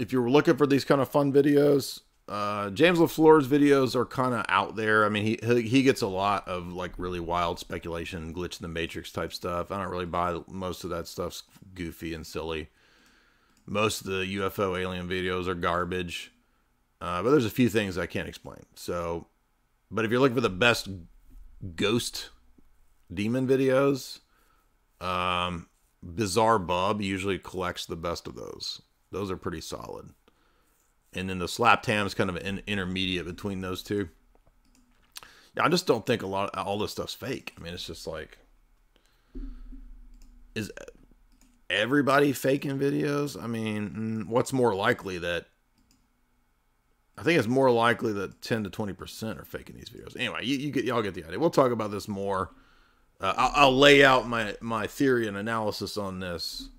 if you're looking for these kind of fun videos, Uh, James LaFleur's videos are kind of out there. I mean, he, he gets a lot of like really wild speculation, glitch in the matrix type stuff. I don't really buy most of that stuff's goofy and silly. Most of the UFO alien videos are garbage. Uh, but there's a few things I can't explain. So, but if you're looking for the best ghost demon videos, um, Bizarre Bub usually collects the best of those. Those are pretty solid. And then the Slapped Ham is kind of an intermediate between those two. Yeah, I just don't think a lot of all this stuff's fake. I mean, it's just like, is everybody faking videos? I mean, mm, what's more likely that I think it's more likely that 10 to 20% are faking these videos. Anyway, you, you get y'all get the idea. We'll talk about this more. Uh, I'll, I'll, lay out my, my theory and analysis on this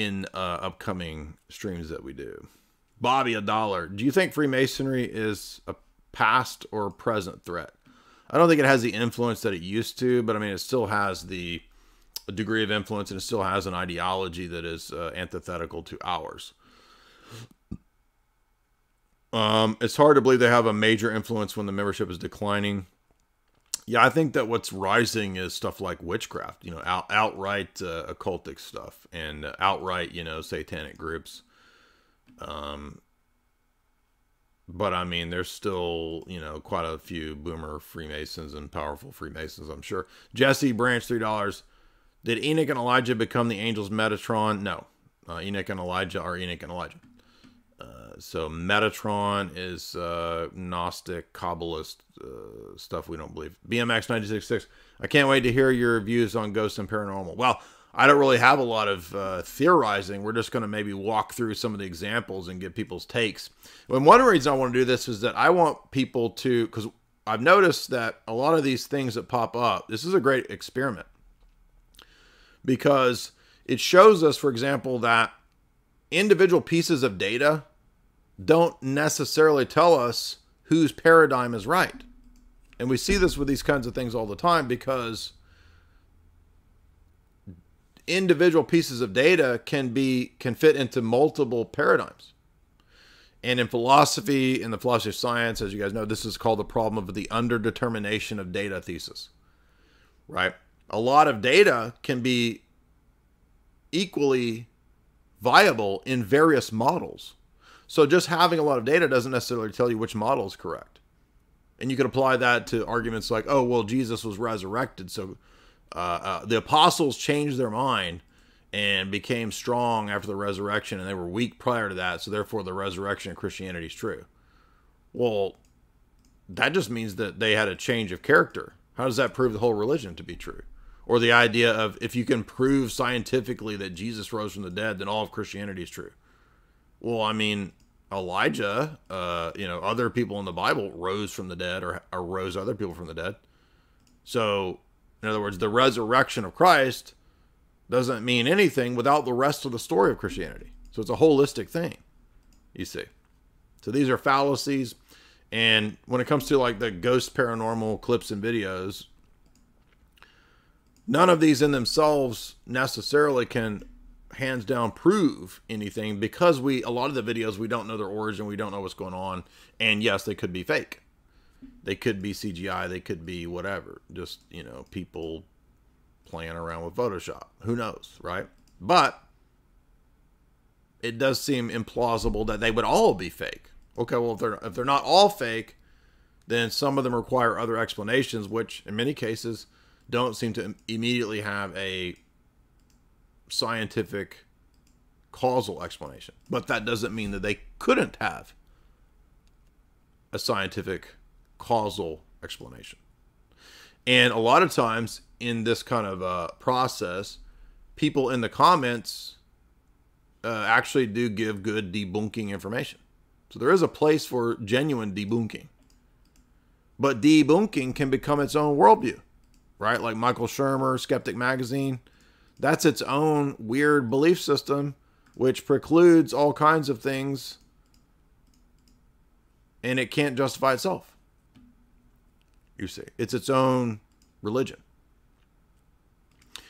in uh, upcoming streams that we do. Bobby, a dollar. Do you think Freemasonry is a past or present threat? I don't think it has the influence that it used to, but I mean, it still has the degree of influence and it still has an ideology that is uh, antithetical to ours. Um, it's hard to believe they have a major influence when the membership is declining. Yeah, I think that what's rising is stuff like witchcraft, you know, out, outright uh, occultic stuff and uh, outright, you know, satanic groups. Um, but I mean, there's still, you know, quite a few boomer Freemasons and powerful Freemasons, I'm sure. Jesse Branch, $3. Did Enoch and Elijah become the angels Metatron? No. Uh, Enoch and Elijah are Enoch and Elijah. Uh, so Metatron is uh, Gnostic, Kabbalist uh, stuff we don't believe. BMX 966. I can't wait to hear your views on ghosts and paranormal. Well, I don't really have a lot of uh, theorizing. We're just going to maybe walk through some of the examples and get people's takes. And one reason I want to do this is that I want people to, because I've noticed that a lot of these things that pop up, this is a great experiment because it shows us, for example, that individual pieces of data don't necessarily tell us whose paradigm is right. And we see this with these kinds of things all the time because individual pieces of data can be can fit into multiple paradigms. And in philosophy, in the philosophy of science, as you guys know, this is called the problem of the underdetermination of data thesis. Right? a lot of data can be equally viable in various models. So just having a lot of data doesn't necessarily tell you which model is correct. And you could apply that to arguments like, oh, well, Jesus was resurrected. So uh, uh, the apostles changed their mind and became strong after the resurrection, and they were weak prior to that. So therefore, the resurrection of Christianity is true. Well, that just means that they had a change of character. How does that prove the whole religion to be true? or the idea of if you can prove scientifically that Jesus rose from the dead, then all of Christianity is true. Well, I mean, Elijah, uh, you know, other people in the Bible rose from the dead or, or rose other people from the dead. So, in other words, the resurrection of Christ doesn't mean anything without the rest of the story of Christianity. So it's a holistic thing, you see. So these are fallacies. And when it comes to like the ghost paranormal clips and videos, none of these in themselves necessarily can hands down prove anything because we a lot of the videos we don't know their origin we don't know what's going on and yes they could be fake. They could be cgi they could be whatever just you know people playing around with photoshop. Who knows right? But it does seem implausible that they would all be fake. Okay well if they're if they're not all fake then some of them require other explanations which in many cases don't seem to immediately have a scientific causal explanation. But that doesn't mean that they couldn't have a scientific causal explanation. And a lot of times in this kind of uh, process, people in the comments uh, actually do give good debunking information. So there is a place for genuine debunking. But debunking can become its own worldview right? Like Michael Shermer, Skeptic Magazine. That's its own weird belief system, which precludes all kinds of things and it can't justify itself. You see, it's its own religion.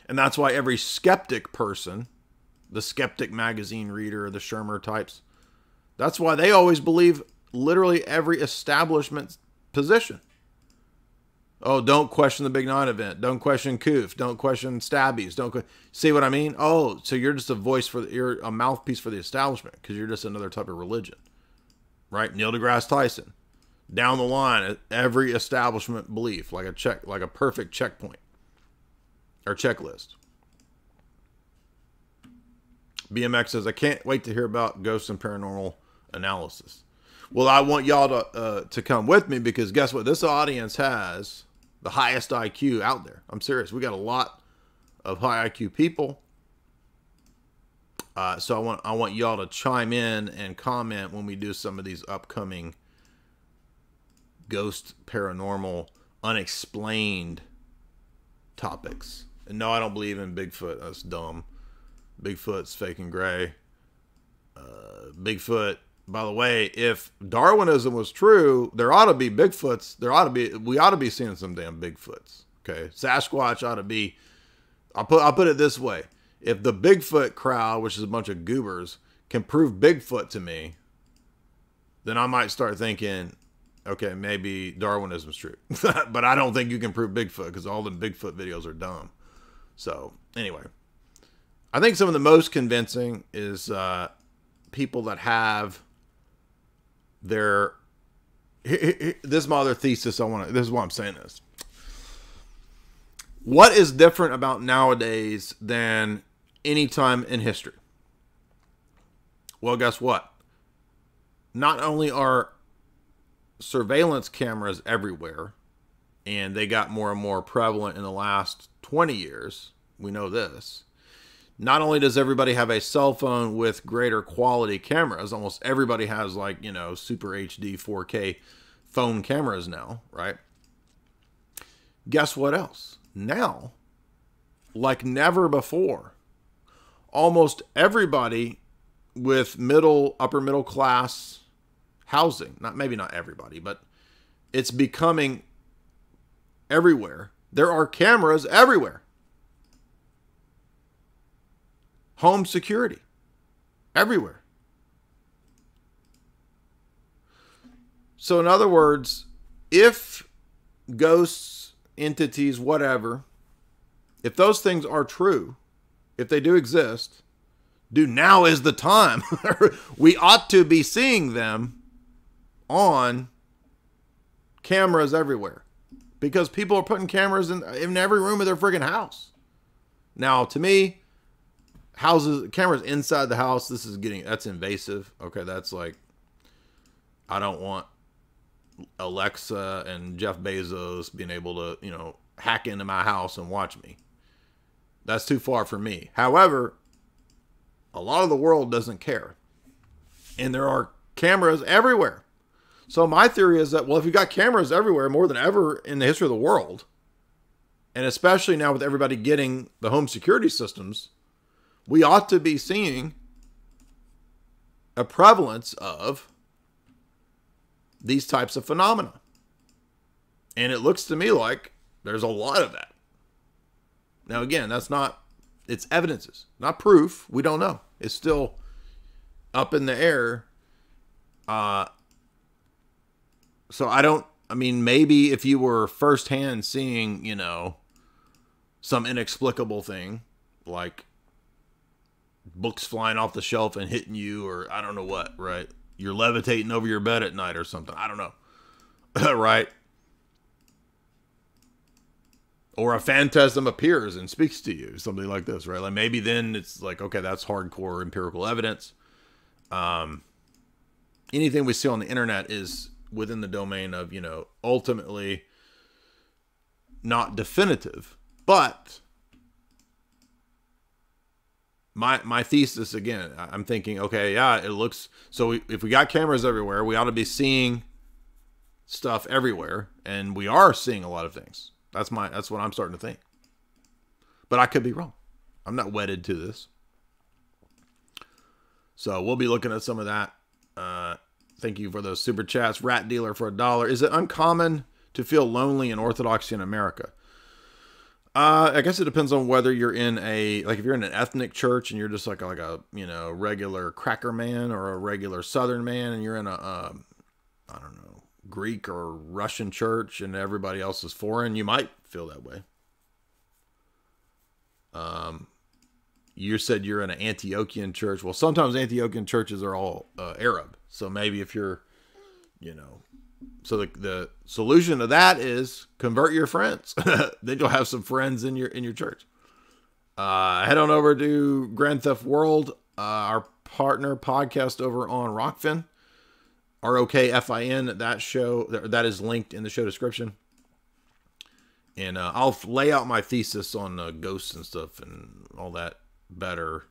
And that's why every skeptic person the skeptic magazine reader, the Shermer types. That's why they always believe literally every establishment position. Oh, don't question the Big Nine event. Don't question Koof. Don't question Stabbies. Don't que- see what I mean. Oh, so you're just a voice for the, you're a mouthpiece for the establishment because you're just another type of religion, right? Neil deGrasse Tyson, down the line, every establishment belief like a check, like a perfect checkpoint or checklist. BMX says, I can't wait to hear about ghosts and paranormal analysis. Well, I want y'all to uh, to come with me because guess what? This audience has the highest IQ out there. I'm serious. We got a lot of high IQ people. Uh, so I want I want y'all to chime in and comment when we do some of these upcoming ghost, paranormal, unexplained topics. And no, I don't believe in Bigfoot. That's dumb. Bigfoot's fake and gray. Uh, Bigfoot. By the way, if Darwinism was true, there ought to be Bigfoots. There ought to be. We ought to be seeing some damn Bigfoots. Okay, Sasquatch ought to be. I'll put. I'll put it this way: if the Bigfoot crowd, which is a bunch of goobers, can prove Bigfoot to me, then I might start thinking, okay, maybe Darwinism's true. but I don't think you can prove Bigfoot because all the Bigfoot videos are dumb. So anyway, I think some of the most convincing is uh, people that have their. This is my other thesis. I want to. This is why I'm saying this. What is different about nowadays than any time in history? Well, guess what? Not only are surveillance cameras everywhere, and they got more and more prevalent in the last 20 years, we know this. Not only does everybody have a cell phone with greater quality cameras, almost everybody has like, you know, super HD 4K phone cameras now, right? Guess what else? Now, like never before, almost everybody with middle, upper middle class housing, not maybe not everybody, but it's becoming everywhere. There are cameras everywhere. Home security everywhere. So, in other words, if ghosts, entities, whatever, if those things are true, if they do exist, do now is the time. we ought to be seeing them on cameras everywhere because people are putting cameras in, in every room of their friggin' house. Now, to me, houses cameras inside the house this is getting that's invasive. Okay that's like i don't want alexa and jeff bezos being able to you know hack into my house and watch me. That's too far for me. However a lot of the world doesn't care. And there are cameras everywhere. So my theory is that well if you've got cameras everywhere more than ever in the history of the world and especially now with everybody getting the home security systems we ought to be seeing a prevalence of these types of phenomena. And it looks to me like there's a lot of that. Now, again, that's not, it's evidences, not proof. We don't know. It's still up in the air. Uh, so I don't, I mean, maybe if you were firsthand seeing, you know, some inexplicable thing like books flying off the shelf and hitting you, or I don't know what, right? You're levitating over your bed at night or something. I don't know. right? Or a phantasm appears and speaks to you, something like this, right? Like maybe then it's like, okay, that's hardcore empirical evidence. Um, anything we see on the internet is within the domain of, you know, ultimately not definitive, but my my thesis again i'm thinking okay yeah it looks so we, if we got cameras everywhere we ought to be seeing stuff everywhere and we are seeing a lot of things. That's my that's what i'm starting to think. But i could be wrong. I'm not wedded to this. So we'll be looking at some of that. Uh thank you for those super chats. Rat dealer for a dollar. Is it uncommon to feel lonely in orthodoxy in america Uh, I guess it depends on whether you're in a like if you're in an ethnic church and you're just like a, like a you know regular cracker man or a regular Southern man, and you're in a um, I don't know Greek or Russian church and everybody else is foreign, you might feel that way. Um, you said you're in an Antiochian church. Well, sometimes Antiochian churches are all uh, Arab, so maybe if you're, you know, so the the solution to that is convert your friends. then you'll have some friends in your in your church. Uh, head on over to Grand Theft World, uh, our partner podcast over on Rokfin, R O K F I N. That show that is linked in the show description, and uh, I'll lay out my thesis on uh, ghosts and stuff and all that better